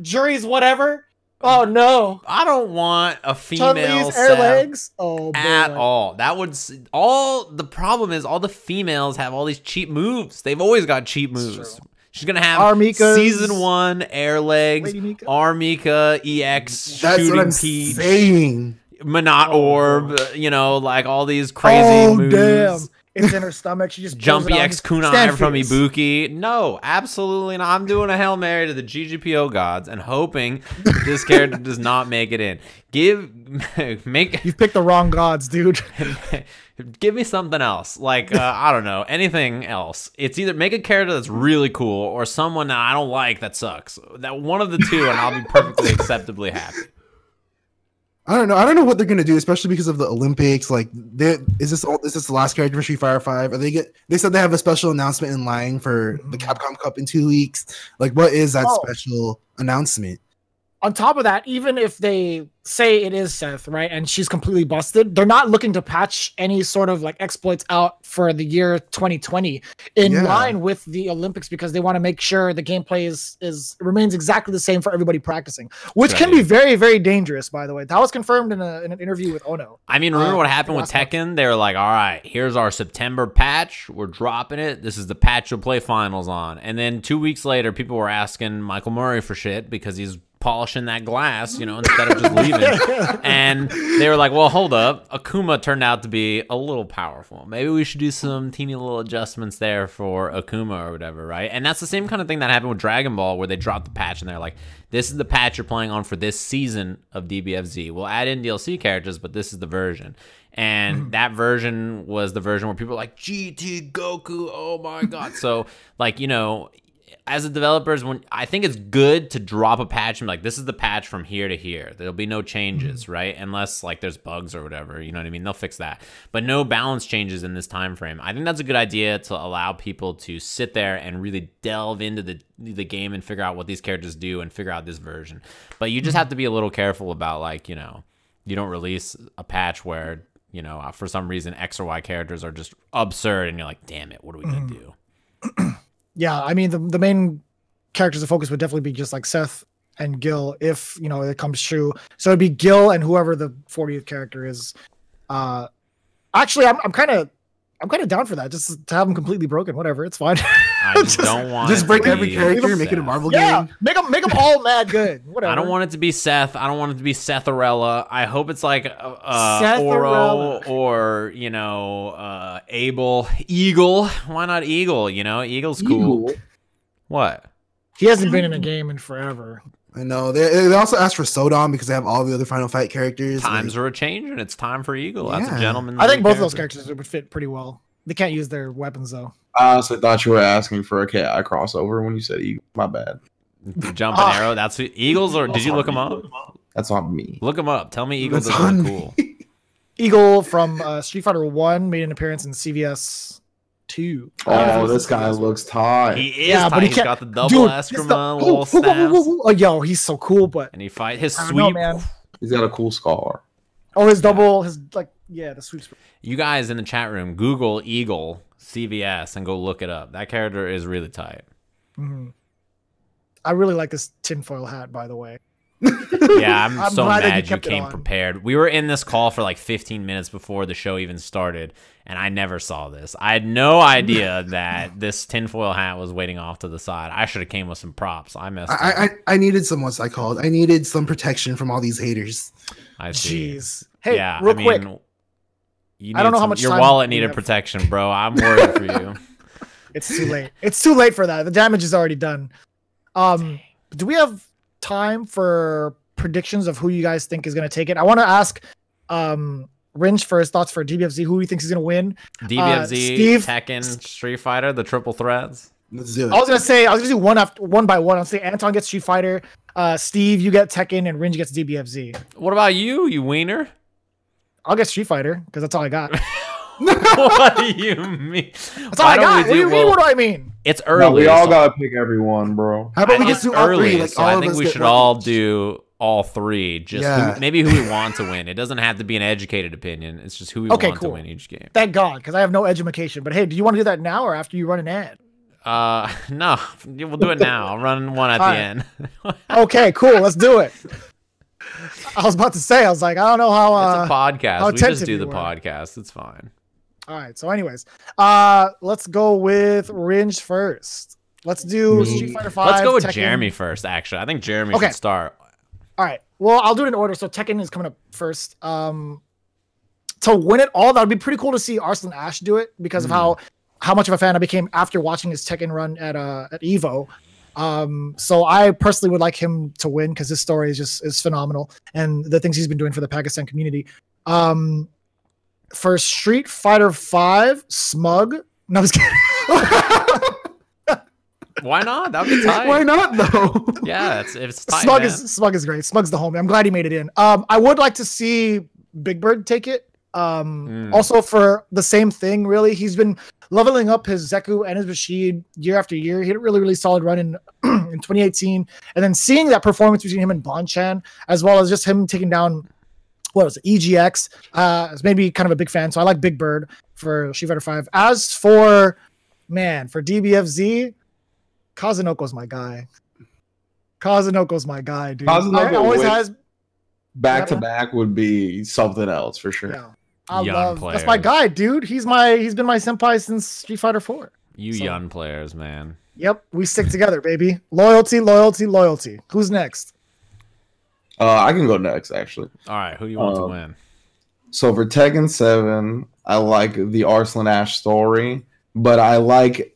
Juri's whatever. Oh no, I don't want a female Chun-Li's air legs. Oh boy. at all. That would all. The problem is all the females have all these cheap moves. They've always got cheap moves. She's gonna have R. Mika's- season one air legs, Lady Mika. Armika EX That's shooting what I'm peach. saying. Monot Oh, Orb, you know, like all these crazy oh moves. damn! It's in her stomach. She just Jumpy it out. X Just Kunai from. Ibuki. No, absolutely not. I'm doing a Hail Mary to the GGPO gods and hoping this (laughs) character does not make it in. Give (laughs) make You've picked the wrong gods, dude. (laughs) give me something else. Like uh, I don't know, anything else. It's either make a character that's really cool or someone that I don't like that sucks. That one of the two and I'll be perfectly acceptably happy. I don't know. I don't know what they're gonna do, especially because of the Olympics. Like, is this all, is this the last character for Street Fighter Five? Are they get? They said they have a special announcement in line for the mm-hmm. Capcom Cup in two weeks. Like, what is that Oh. special announcement? On top of that, even if they say it is Seth, right, and she's completely busted, they're not looking to patch any sort of like exploits out for the year 2020 in Yeah. line with the Olympics because they want to make sure the gameplay is is remains exactly the same for everybody practicing, which can be very very dangerous. By the way, that was confirmed in, a, in an interview with Ono. I mean, remember Uh, what happened with last month. Tekken? They were like, all right, here's our September patch. We're dropping it. This is the patch you'll play finals on. And then two weeks later, people were asking Michael Murray for shit because he's polishing that glass, you know, instead of just leaving. (laughs) and they were like, well, hold up. Akuma turned out to be a little powerful. Maybe we should do some teeny little adjustments there for Akuma or whatever, right? And that's the same kind of thing that happened with Dragon Ball where they dropped the patch and they're like, this is the patch you're playing on for this season of DBFZ. We'll add in DLC characters, but this is the version. And hmm. that version was the version where people were like, GT Goku, oh my God. so, like, you know, as a developers, when I think it's good to drop a patch and be like, this is the patch from here to here. There'll be no changes, mm-hmm. right? Unless like there's bugs or whatever. You know what I mean? They'll fix that. But no balance changes in this time frame. I think that's a good idea to allow people to sit there and really delve into the the game and figure out what these characters do and figure out this version. But you just mm-hmm. have to be a little careful about like, you know, you don't release a patch where, you know, uh, for some reason X or Y characters are just absurd and you're like, damn it, what are we gonna mm-hmm. do? (clears throat) yeah, I mean the the main characters of focus would definitely be just like Seth and Gill if you know it comes true. So it'd be Gill and whoever the 40th character is. Uh actually I'm I'm kind of I'm kind of down for that. Just to have them completely broken. Whatever, it's fine. I (laughs) just Just- don't want Just break every be character, make it a Seth. Marvel yeah, game. make them make them all mad good. Whatever. (laughs) I don't want it to be Seth. I don't want it to be Seth Arella. I hope it's like uh, uh, Oro or you know uh, Abel Eagle. Why not Eagle? You know Eagle's cool. What? He hasn't been in a game in forever. I know. They, they also asked for Sodom because they have all the other Final Fight characters. Times Like, are a change, and it's time for Eagle. That's a gentleman. I think both of those characters would fit pretty well. They can't use their weapons though. I honestly thought you were asking for a KI crossover when you said Eagle. My bad. Jump and Ah. arrow. That's who, Eagles. Or did you look them up? That's on me. Look them up. Tell me Eagles That's are on cool. (laughs) Eagle from uh, Street Fighter One made an appearance in CVS Two. Oh, this guy looks tight. He is. Yeah, Yeah, but he He's can't- got the double Dude, he's the- Ooh, ooh, ooh. Oh, yo, he's so cool, but and he fight his I don't know, sweep. man. He's got a cool scar. oh, his double, his like, yeah, the sweeps. You guys in the chat room, Google Eagle CVS and go look it up. That character is really tight. Mhm. I really like this tinfoil hat, by the way. (laughs) Yeah, I'm, (laughs) I'm so glad you mad you came prepared. We were in this call for like 15 minutes before the show even started, and I never saw this. I had no idea (laughs) that this tinfoil hat was waiting off to the side. I should have came with some props. I messed up. I, I I needed some what's I called. I needed some protection from all these haters. I see. Jeez. Hey, yeah, real I mean, quick, You I don't know needed how much your time wallet needed have. protection, bro. I'm (laughs) worried for you. it's too late. It's too late for that. The damage is already done. Um, do we have time for predictions of who you guys think is going to take it? I want to ask um Rynge for his thoughts for DBFZ. Who he thinks is going to win? DBFZ, Steve- Tekken, Street Fighter, the triple threats. Let's do I was gonna say I was gonna do one after one by one. I'll say Anton gets Street Fighter, uh, Steve you get Tekken, and Rynge gets DBFZ. What about you, you wiener? I'll get Street Fighter because that's all I got. (laughs) (laughs) what do you mean? That's all I got. What do you mean? What do I mean? It's No, early. we all so- gotta pick everyone, bro. How about we it's just do all early, three? Like so all I think we should one all each. do all three. Just Yeah. who, maybe who we want to win. It doesn't have to be an educated opinion. It's just who we Okay, want cool. to win each game. Thank God, because I have no education. But hey, do you want to do that now or after you run an ad? Uh, (laughs) no, we'll do it now. I'll run one at All the right. end. (laughs) Okay, cool. Let's do it. I was about to say, I was like, I don't know how. it's Uh, a podcast. how We just do the were. podcast. It's fine. all right. So, anyways, uh, let's go with Rynge first. Let's do Street Fighter Five. Let's go with Tekken. Jeremy first. Actually, I think Jeremy Okay. should start. All right. Well, I'll do it in order. So Tekken is coming up first. Um, to win it all, that would be pretty cool to see Arslan Ash do it because of how how much of a fan I became after watching his Tekken run at uh at Evo. Um, so I personally would like him to win because his story is just is phenomenal and the things he's been doing for the Pakistan community. Um, for Street Fighter Five, Smug. No, I was kidding. (laughs) (laughs) Why not? That'd be tight. Why not though? Yeah, it's it's tight, Smug man. is Smug is great. Smug's the homie. I'm glad he made it in. Um, I would like to see Big Bird take it. Um, Mm. also for the same thing, really. He's been leveling up his Zeku and his Rashid year after year. He had a really, really solid run in (clears throat) in 2018, and then seeing that performance between him and Bonchan, as well as just him taking down what was it, EGX, uh, is maybe kind of a big fan. So I like Big Bird for Street Fighter Five. As for man, for DBFZ, Kazunoko's my guy. Kazunoko's my guy, dude. Kazunoko I- always with- has. Back to back would be something else for sure. Yeah, I Young love. That's my guy, dude. He's my. He's been my senpai since Street Fighter Four. You So- young players, man. Yep, we stick together, baby. Loyalty, loyalty, loyalty. Who's next? Uh, I can go next actually. All right, who do you want to Um, win? So for Tekken 7, I like the Arslan Ash story, but I like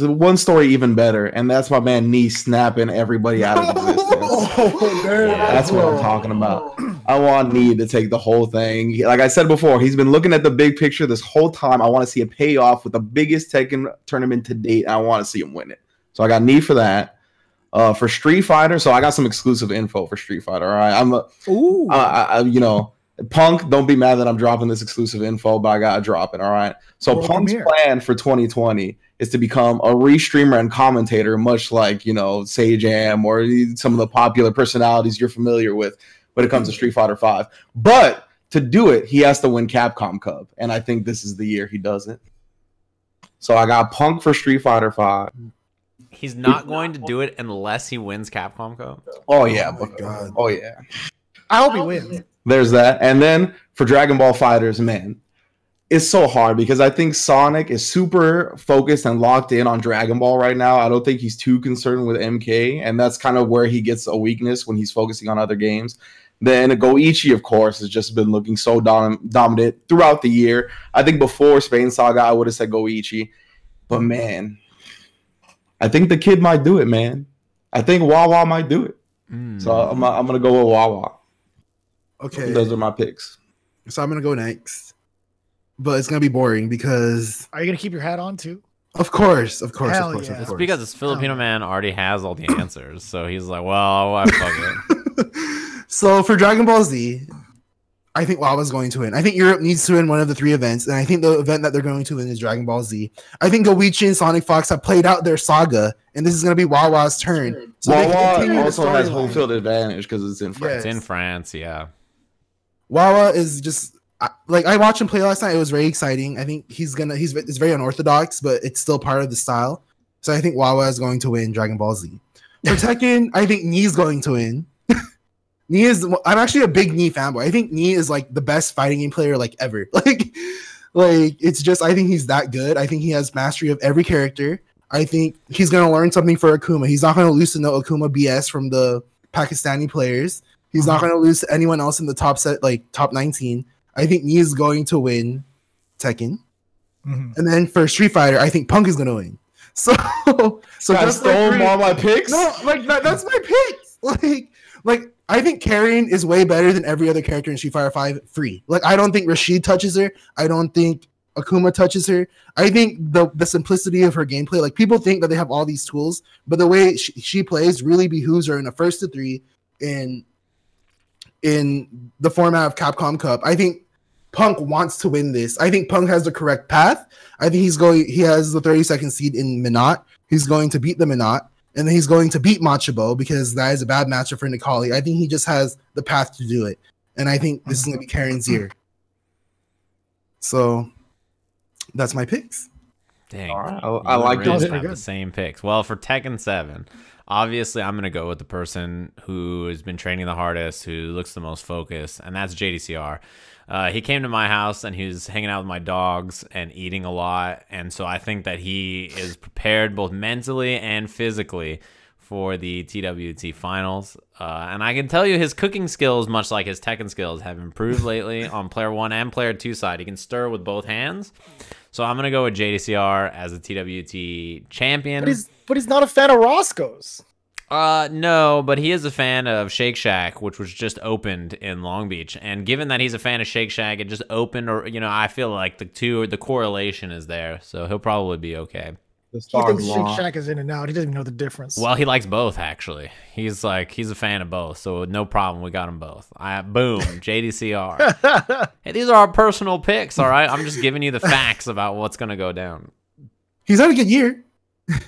one story even better, and that's my man knee snapping everybody out of (laughs) existence. oh. That's what I'm talking about. I want Knee to take the whole thing. Like I said before, he's been looking at the big picture this whole time. I want to see a payoff with the biggest Tekken tournament to date. I want to see him win it. So I got Knee for that. Uh, for Street Fighter, so I got some exclusive info for Street Fighter. All right, I'm a, Ooh, I, I, you know, Punk. Don't be mad that I'm dropping this exclusive info, but I gotta drop it. All right. So World Punk's plan for 2020 is to become a restreamer and commentator, much like you know Sajam or some of the popular personalities you're familiar with when it comes to Street Fighter Five. But to do it, he has to win Capcom Cup, and I think this is the year he does it. So I got Punk for Street Fighter Five. He's not going to do it unless he wins Capcom Cup. Oh yeah, Oh but- God. oh yeah. I hope he wins. There's that. And then for Dragon Ball FighterZ, man, it's so hard because I think Sonic is super focused and locked in on Dragon Ball right now. I don't think he's too concerned with MK, and that's kind of where he gets a weakness when he's focusing on other games. Then Goichi, of course, has just been looking so dom- dominant throughout the year. I think before Spain Saga, I would have said Goichi, but man, I think the kid might do it, man. I think Wawa might do it. Hmm. So I'm, I'm gonna go with Wawa. Okay. Those are my picks. So I'm gonna go next. But it's gonna be boring because Are you gonna keep your hat on too? of course, of course, Hell of course, yeah. of It's because this Filipino Oh. man already has all the answers, so he's like, "Well, I fuck it." (laughs) so for Dragon Ball Z, I think Wawa's going to win. I think Europe needs to win one of the three events, and I think the event that they're going to win is Dragon Ball Z. I think Goichi and Sonic Fox have played out their saga, and this is going to be Wawa's turn. So Wawa also has home field advantage because it's in France. It's in France, yeah. Wawa is just I- like I watched him play last night. It was very exciting. I think he's gonna he's it's very unorthodox, but it's still part of the style. So I think Wawa is going to win Dragon Ball Z. For (laughs) Tekken, I think Knee's going to win. (laughs) Knee is I'm actually a big Knee fanboy. I think Knee is like the best fighting game player like ever. (laughs) Like like it's just I think he's that good. I think he has mastery of every character. I think he's gonna learn something for Akuma. He's not gonna lose to no Akuma BS from the Pakistani players. He's not uh-huh. going to lose to anyone else in the top set, like top 19. I think Knee is going to win Tekken. Mhm. And then for Street Fighter, I think Punk is going to win. (laughs) So, so that's stole three- all my picks. No, like that, that's my picks. (laughs) Like, like I think Karin is way better than every other character in Street Fighter 5 free. Like, I don't think Rashid touches her. I don't think Akuma touches her. I think the the simplicity of her gameplay, like people think that they have all these tools, but the way she, she plays really behooves her in the first to three in in the format of Capcom Cup. I think Punk wants to win this. I think Punk has the correct path. I think he's going. He has the 32nd seed in Menat. He's going to beat the Menat, and then he's going to beat Machabo because that is a bad matchup for Necalli. I think he just has the path to do it, and I think this is going to be Karin's year. So that's my picks. Dang. All right, I, I like those. those. have the same picks. Well, for Tekken 7, obviously I'm going to go with the person who has been training the hardest, who looks the most focused, and that's JDCR. Uh, he came to my house and he was hanging out with my dogs and eating a lot. And so I think that he is prepared both mentally and physically for the TWT finals. Uh, and I can tell you his cooking skills, much like his Tekken skills, have improved lately on player one and player two side. He can stir with both hands. So I'm gonna go with JDCR as a TWT champion. But he's but he's not a fan of Roscoe's. Uh, no, but he is a fan of Shake Shack, which was just opened in Long Beach. And given that he's a fan of Shake Shack, it just opened, or you know, I feel like the two, the correlation is there, so he'll probably be okay. The He stars thinks Shake. Shack is in and out. He doesn't even know the difference. Well, he likes both actually. He's like he's a fan of both, so no problem. We got them both. I boom, (laughs) JDCR. (laughs) hey, these are our personal picks, all right. I'm just giving you the facts about what's gonna go down. He's had a good year.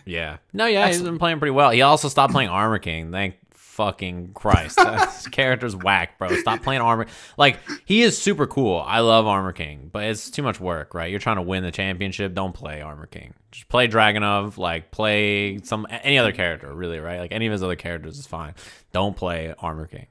Yeah. No, yeah, he's been playing pretty well. He also stopped playing Armor King. Thank fucking Christ. (laughs) His character's whack, bro. Stop playing Armor. Like, he is super cool. I love Armor King, but it's too much work, right? You're trying to win the championship. Don't play Armor King. Just play Dragunov. Like, play some any other character, really, right? Like, any of his other characters is fine. Don't play Armor King.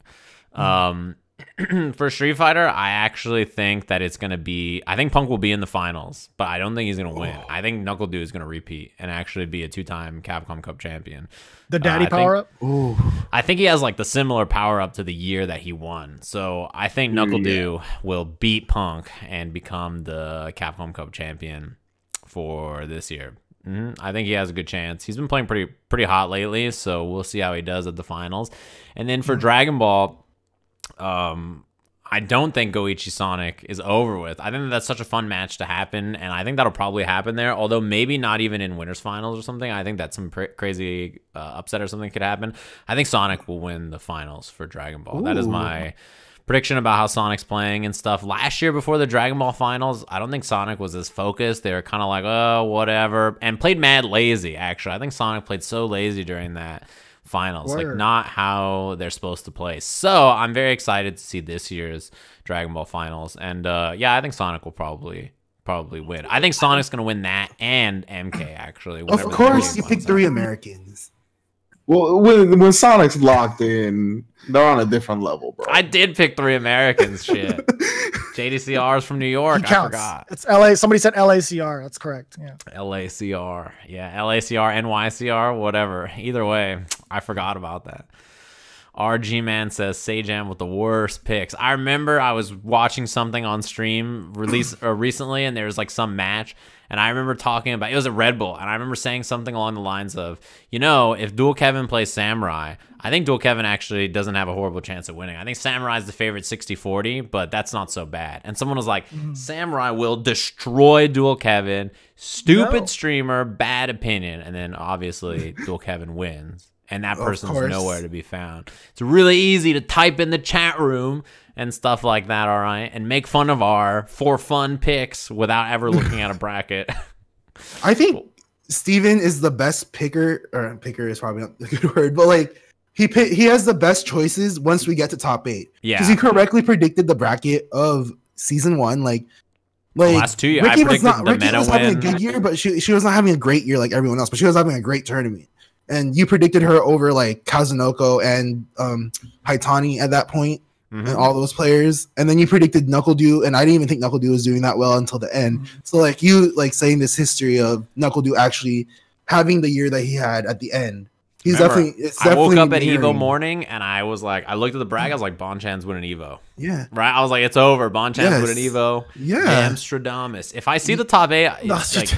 Um, (clears throat) for Street Fighter, I actually think that it's gonna be. I think Punk will be in the finals, but I don't think he's gonna win. I think NuckleDu is gonna repeat and actually be a two-time Capcom Cup champion. the daddy I think- power up. Ooh. I think he has like the similar power up to the year that he won. So I think NuckleDu will beat Punk and become the Capcom Cup champion for this year. hmm I think he has a good chance. He's been playing pretty pretty hot lately, so we'll see how he does at the finals. And then for Dragon Ball, um, I don't think Goichi Sonic is over with. I think that's such a fun match to happen, and I think that'll probably happen there. Although maybe not even in winners finals or something. I think that some pr- crazy uh, upset or something could happen. I think Sonic will win the finals for Dragon Ball. That is my prediction about how Sonic's playing and stuff. Last year before the Dragon Ball finals, I don't think Sonic was as focused. They were kind of like, oh, whatever, and played mad lazy. Actually, I think Sonic played so lazy during that finals, like not how they're supposed to play. So I'm very excited to see this year's Dragon Ball finals, and uh, yeah, I think Sonic will probably probably win. I think Sonic's gonna win that and MK actually. Of course, you picked three. Americans. Well, when when Sonic's locked in, they're on a different level, bro. I did pick three Americans. (laughs) Shit. JDCR's from New York. He I forgot. It's LA. Somebody said LACR. That's correct. Yeah. LACR. Yeah, LACR, NYCR, whatever. Either way, I forgot about that. RG Man says Sajam with the worst picks. I remember I was watching something on stream release or recently, and there was like some match, and I remember talking about it was a Red Bull, and I remember saying something along the lines of, you know, if Dual Kevin plays Samurai, I think Dual Kevin actually doesn't have a horrible chance of winning. I think Samurai's the favorite 60-40, but that's not so bad. And someone was like, mm-hmm. Samurai will destroy Dual Kevin. Stupid No. streamer, bad opinion, and then obviously (laughs) Dual Kevin wins. And that person's nowhere to be found. It's really easy to type in the chat room and stuff like that, all right? And make fun of our for fun picks without ever looking at a (laughs) bracket. I think Steven is the best picker, or picker is probably not a good (laughs) word, but like he he has the best choices once we get to top eight. Yeah. because he correctly predicted the bracket of season one. Like, like last two years, I Ricki was not the Ricki was having a win. good year, but she she was not having a great year like everyone else. But she was having a great tournament, and you predicted her over like Kazunoko and um Haitani at that point Mhm. and all those players. And then you predicted NuckleDu, and I didn't even think NuckleDu was doing that well until the end. Mm-hmm. So like you like saying this history of NuckleDu actually having the year that he had at the end. He's Remember, definitely it's I woke up at Evo morning and I was like, I looked at the bracket, I was like, Bonchan's winning Evo. Yeah. Right? I was like, it's over. Bonchan's Yes. winning Evo. Yeah. Amstradamus. If I see the top eight, it's, like,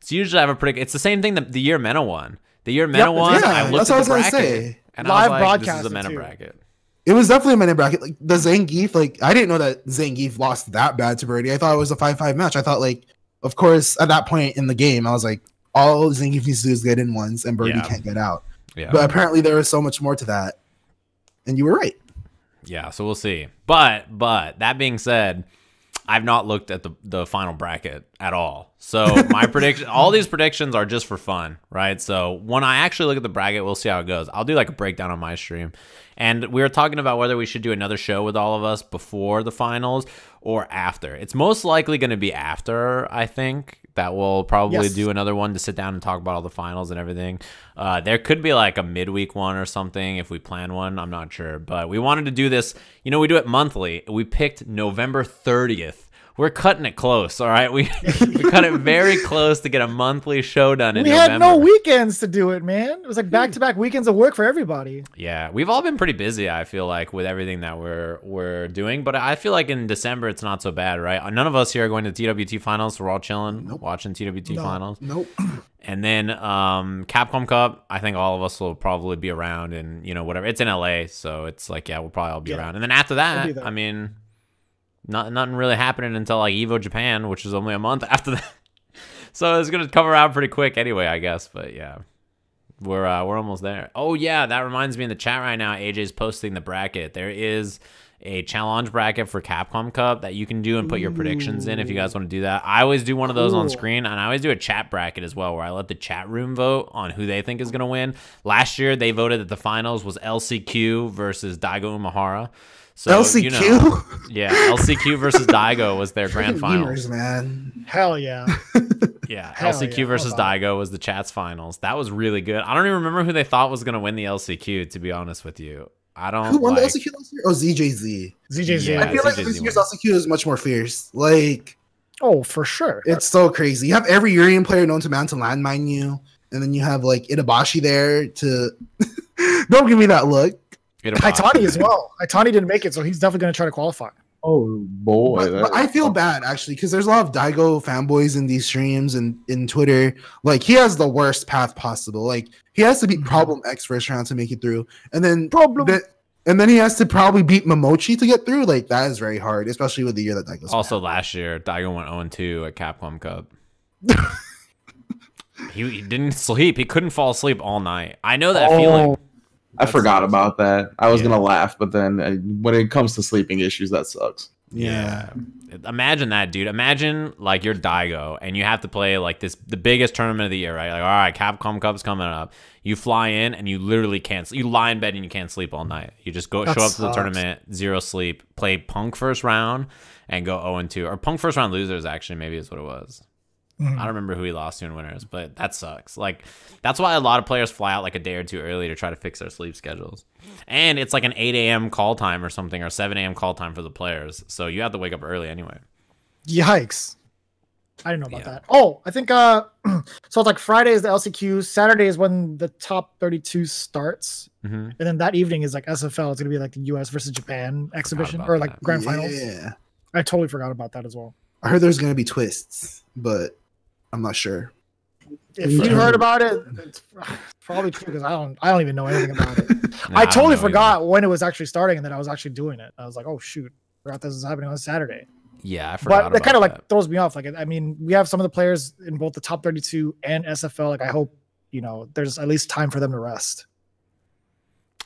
it's usually I have a predict. It's the same thing that the year Mena won. The year Mena Yep, won, yeah, I looked that's at what the I bracket say. and I Live was like, this is a Mena too. bracket. It was definitely a Mena bracket. Like the Zangief, like I didn't know that Zangief lost that bad to Birdie. I thought it was a five-five match. I thought like, of course, at that point in the game, I was like, all Zangief needs to do is get in ones, and Birdie Yeah. can't get out. Yeah. But apparently, there was so much more to that, and you were right. Yeah, so we'll see. But but that being said, I've not looked at the the final bracket at all. So (laughs) my prediction, all these predictions are just for fun, right? So when I actually look at the bracket, we'll see how it goes. I'll do like a breakdown on my stream. And we were talking about whether we should do another show with all of us before the finals or after. It's most likely going to be after, I think. That we'll probably Yes. do another one to sit down and talk about all the finals and everything. Uh, there could be like a midweek one or something if we plan one. I'm not sure, but we wanted to do this. You know, we do it monthly. We picked November 30th. We're cutting it close, all right. We (laughs) we cut it very close to get a monthly show done in we November. had no weekends to do it, man. It was like back to back weekends of work for everybody. Yeah, we've all been pretty busy. I feel like with everything that we're we're doing, but I feel like in December it's not so bad, right? None of us here are going to TWT finals. So we're all chilling, watching TWT No. finals. Nope. (clears throat) And then um, Capcom Cup, I think all of us will probably be around, and you know whatever. It's in LA, so it's like yeah, we'll probably all be Yeah. around. And then after that. I mean, not nothing really happening until like Evo Japan, which is only a month (laughs) after that. so it's gonna come around pretty quick anyway, I guess. But yeah, we're uh, we're almost there. Oh yeah, that reminds me in the chat right now. AJ's posting the bracket. There is a challenge bracket for Capcom Cup that you can do and put your predictions in if you guys want to do that. I always do one of those on screen, and I always do a chat bracket as well, where I let the chat room vote on who they think is going to win. Last year, they voted that the finals was LCQ versus Daigo Umehara. So, LCQ. you know, yeah, LCQ versus Daigo was their (laughs) grand finals. man. Hell yeah. (laughs) Yeah, Hell LCQ yeah, versus Daigo was the chat's finals. That was really good. I don't even remember who they thought was going to win the LCQ. To be honest with you, I don't. Who won like, the LCQ last year? Oh, ZJZ. ZJZ. Yeah, I feel like ZJZ this year's won. LCQ is much more fierce. Like Oh, for sure. it's so crazy. You have every Urien player known to mount to landmine you, and then you have like Itabashi there to. (laughs) Don't give me that look. It- Haitani as well. Haitani didn't make it, so he's definitely going to try to qualify. Oh boy, But, but I feel bad actually because there's a lot of Daigo fanboys in these streams and in Twitter. Like he has the worst path possible. Like he has to beat Mhm. Problem X first round to make it through, and then Problem. the- and then he has to probably beat Momochi to get through. Like that is very hard, especially with the year that Daigo's Also, bad. last year, Daigo went 0 2 at Capcom Cup. (laughs) he, he didn't sleep. He couldn't fall asleep all night. I know that feeling. I That's- forgot about that. I was Yeah. gonna laugh, but then uh, when it comes to sleeping issues, that sucks. Yeah. Imagine that, dude. Imagine like you're Daigo and you have to play like this the biggest tournament of the year, right? Like, all right, Capcom Cup's coming up. You fly in and you literally can't. s- You lie in bed and you can't sleep all night. You just go That show up to the tournament, zero sleep, play Punk first round, and go 0 2. Or Punk first round losers, actually, maybe is what it was. Mhm. I don't remember who he lost to in winners, but that sucks. Like that's why a lot of players fly out like a day or two early to try to fix their sleep schedules. And it's like an 8 a.m. call time or something, or 7 a.m. call time for the players. So you have to wake up early anyway. Yikes. I didn't know about Yeah. that. Oh, I think uh (clears throat) so it's like Friday is the LCQ, Saturday is when the top 32 starts, hmm and then that evening is like SFL. It's gonna be like the US versus Japan exhibition or like that. grand finals. Yeah. I totally forgot about that as well. I heard there's gonna be twists, but I'm not sure. If you heard about it, (laughs) it's probably true because I don't I don't even know anything about it. (laughs) Nah, I totally know forgot when it was actually starting and that I was actually doing it. I was like, oh shoot, forgot this was happening on Saturday. Yeah, I forgot. But that kind of like throws me off. Like I mean, we have some of the players in both the top 32 and SFL. Like I hope you know there's at least time for them to rest.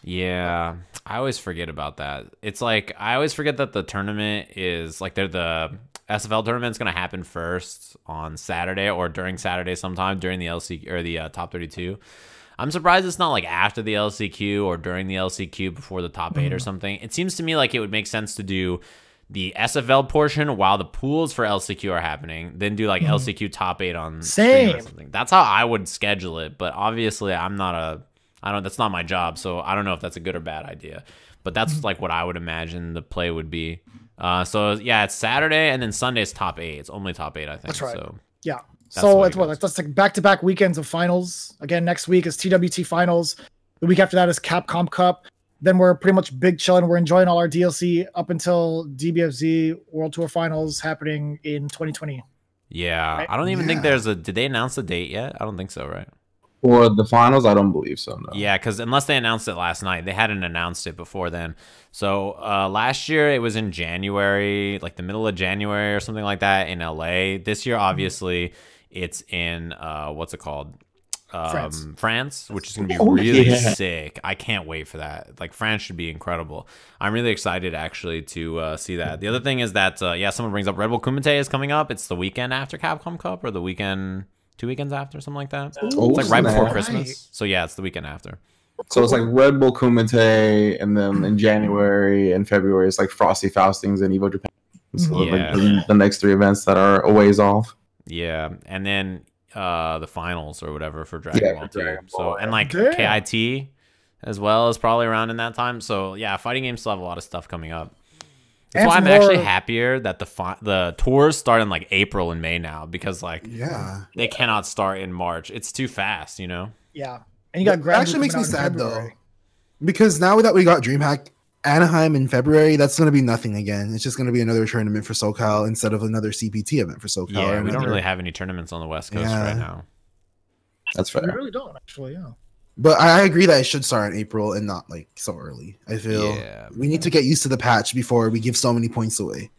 Yeah, I always forget about that. It's like I always forget that the tournament is like they're the SFL tournament's gonna happen first on Saturday or during Saturday sometime during the LC or the uh, top thirty two. I'm surprised it's not like after the LCQ or during the LCQ before the top 8 or something. It seems to me like it would make sense to do the SFL portion while the pools for LCQ are happening, then do like Mhm. LCQ top eight on Same. something. That's how I would schedule it. But obviously, I'm not a I don't. That's not my job, so I don't know if that's a good or bad idea. But that's Mm-hmm. like what I would imagine the play would be. Uh, so yeah, it's Saturday and then Sunday's top eight. It's only top eight, I think. That's right. So Yeah. That's so it's it what goes. like that's like back to back weekends of finals. Again, next week is TWT finals. The week after that is Capcom Cup. Then we're pretty much big chilling. We're enjoying all our DLC up until DBFZ World Tour Finals happening in 2020. yeah, Right. I don't even think there's a. Did they announce the date yet? I don't think so, right? For the finals, I don't believe so. No. Yeah, because unless they announced it last night, they hadn't announced it before then. So uh, last year it was in January, like the middle of January or something like that in LA. This year, obviously, it's in uh, what's it called? Um, France. France, which is gonna be Oh, really yeah. sick. I can't wait for that. Like France should be incredible. I'm really excited actually to uh, see that. The other thing is that uh, yeah, someone brings up Red Bull Kumite is coming up. It's the weekend after Capcom Cup or the weekend, two weekends after, something like that. Oh, It's like right before snap. Christmas. So yeah, it's the weekend after. So it's like Red Bull Kumite, and then in January and February, it's like Frosty Faustings and Evo Japan. So like Yeah. the, the next three events that are a ways off. Yeah, and then uh the finals or whatever for Dragon Yeah, Ball for too. So and like Damn. KIT as well is probably around in that time. So yeah, fighting games still have a lot of stuff coming up. That's why I'm some actually happier that the fi- the tours start in like April and May now because like Yeah. they cannot start in March. It's too fast, you know. Yeah. And you got That actually makes me coming out in sad though. Because now that we got DreamHack Anaheim in February, that's going to be nothing again. It's just going to be another tournament for SoCal instead of another CPT event for SoCal. yeah, we don't really have any tournaments on the West Coast Yeah. right now. That's right. We really don't actually, yeah. But I I agree that it should start in April and not like so early. I feel Yeah. we need to get used to the patch before we give so many points away.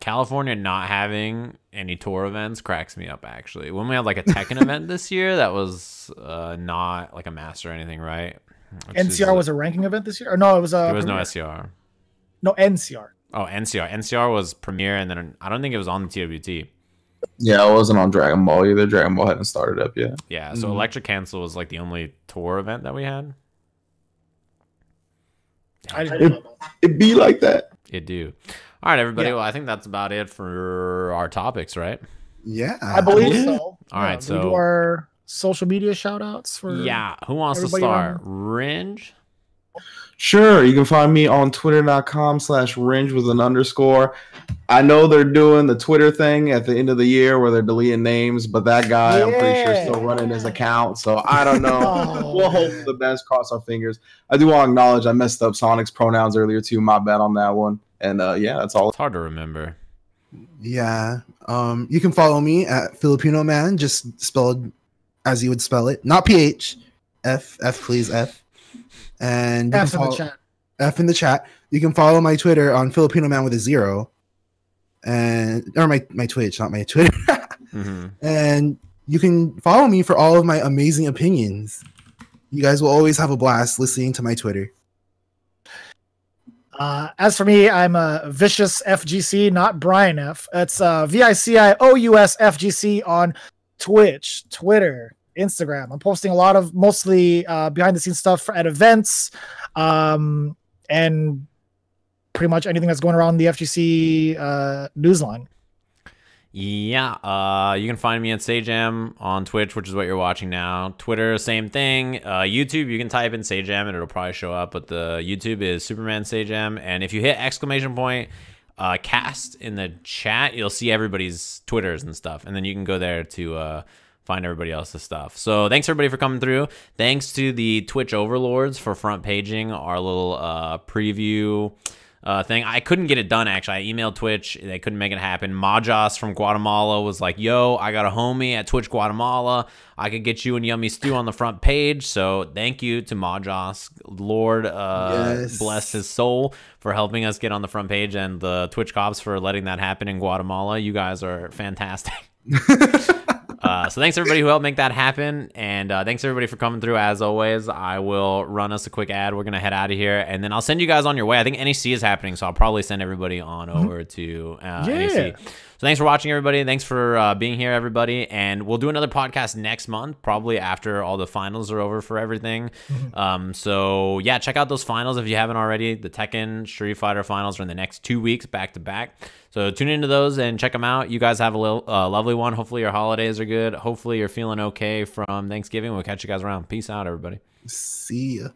California not having any tour events cracks me up actually. When we had like a Tekken (laughs) event this year that was uh, not like a master or anything, right? Which NCR was a ranking event this year? Or no, it was a there was no SCR. no NCR. Oh, NCR. NCR was premiere, and then I don't think it was on the TWT. Yeah, I wasn't on Dragon Ball either. Dragon Ball hadn't started up yet. Yeah, so Mhm. Electric Cancel was like the only tour event that we had. I didn't know. It'd be like that. It do. All right, everybody. Yeah. Well, I think that's about it for our topics, right? Yeah, I believe Yeah. so. All Yeah, right, do we do so- our social media shout outs for Yeah. Who wants to start? Rynge. Sure, you can find me on twitter.com slash rynge with an underscore. I know they're doing the Twitter thing at the end of the year where they're deleting names, but that guy, I'm pretty sure, is still running his account. So I don't know. Oh, (laughs) (laughs) we'll hope for the best, cross our fingers. I do want to acknowledge I messed up Sonic's pronouns earlier too. My bad on that one. And uh, yeah, that's all. It's hard to remember. yeah. Um, you can follow me at Filipino Man, just spelled as you would spell it, not PH. F F please F. And you can F in the chat. F in the chat. You can follow my Twitter on Filipino Man with a zero, and or my my Twitch, not my (laughs) Twitter. hmm and you can follow me for all of my amazing opinions. You guys will always have a blast listening to my Twitter. Uh, as for me, I'm a vicious FGC, not Brian F. It's uh, V I C I O U S FGC on Twitch, Twitter, Instagram. I'm posting a lot of mostly uh, behind the scenes stuff at events, um, and pretty much anything that's going around the FGC uh, newsline. Yeah, uh, you can find me at Sajam on Twitch, which is what you're watching now. Twitter, same thing. Uh, YouTube, you can type in Sajam and it'll probably show up, but the YouTube is Superman Sajam. And if you hit exclamation point uh, cast in the chat, you'll see everybody's Twitters and stuff. And then you can go there to uh, find everybody else's stuff. So thanks everybody for coming through. Thanks to the Twitch overlords for front paging our little uh, preview uh, thing. I couldn't get it done actually. I emailed Twitch, they couldn't make it happen. Majas from Guatemala was like, "Yo, I got a homie at Twitch Guatemala. I could get you and Yummy Stew on the front page." So thank you to Majas. Lord uh, Yes. bless his soul for helping us get on the front page, and the Twitch cops for letting that happen in Guatemala. You guys are fantastic. (laughs) Uh, so thanks everybody who helped make that happen, and uh, thanks everybody for coming through. As always, I will run us a quick ad. We're gonna head out of here, and then I'll send you guys on your way. I think NEC is happening, so I'll probably send everybody on over to uh, Yeah. NEC. So thanks for watching, everybody. Thanks for uh, being here, everybody, and we'll do another podcast next month, probably after all the finals are over for everything. Um, so yeah, check out those finals if you haven't already. The Tekken Street Fighter finals are in the next two weeks, back to back. So tune into those and check them out. You guys have a little, uh, lovely one. Hopefully your holidays are good. Hopefully you're feeling okay from Thanksgiving. We'll catch you guys around. Peace out, everybody. See ya.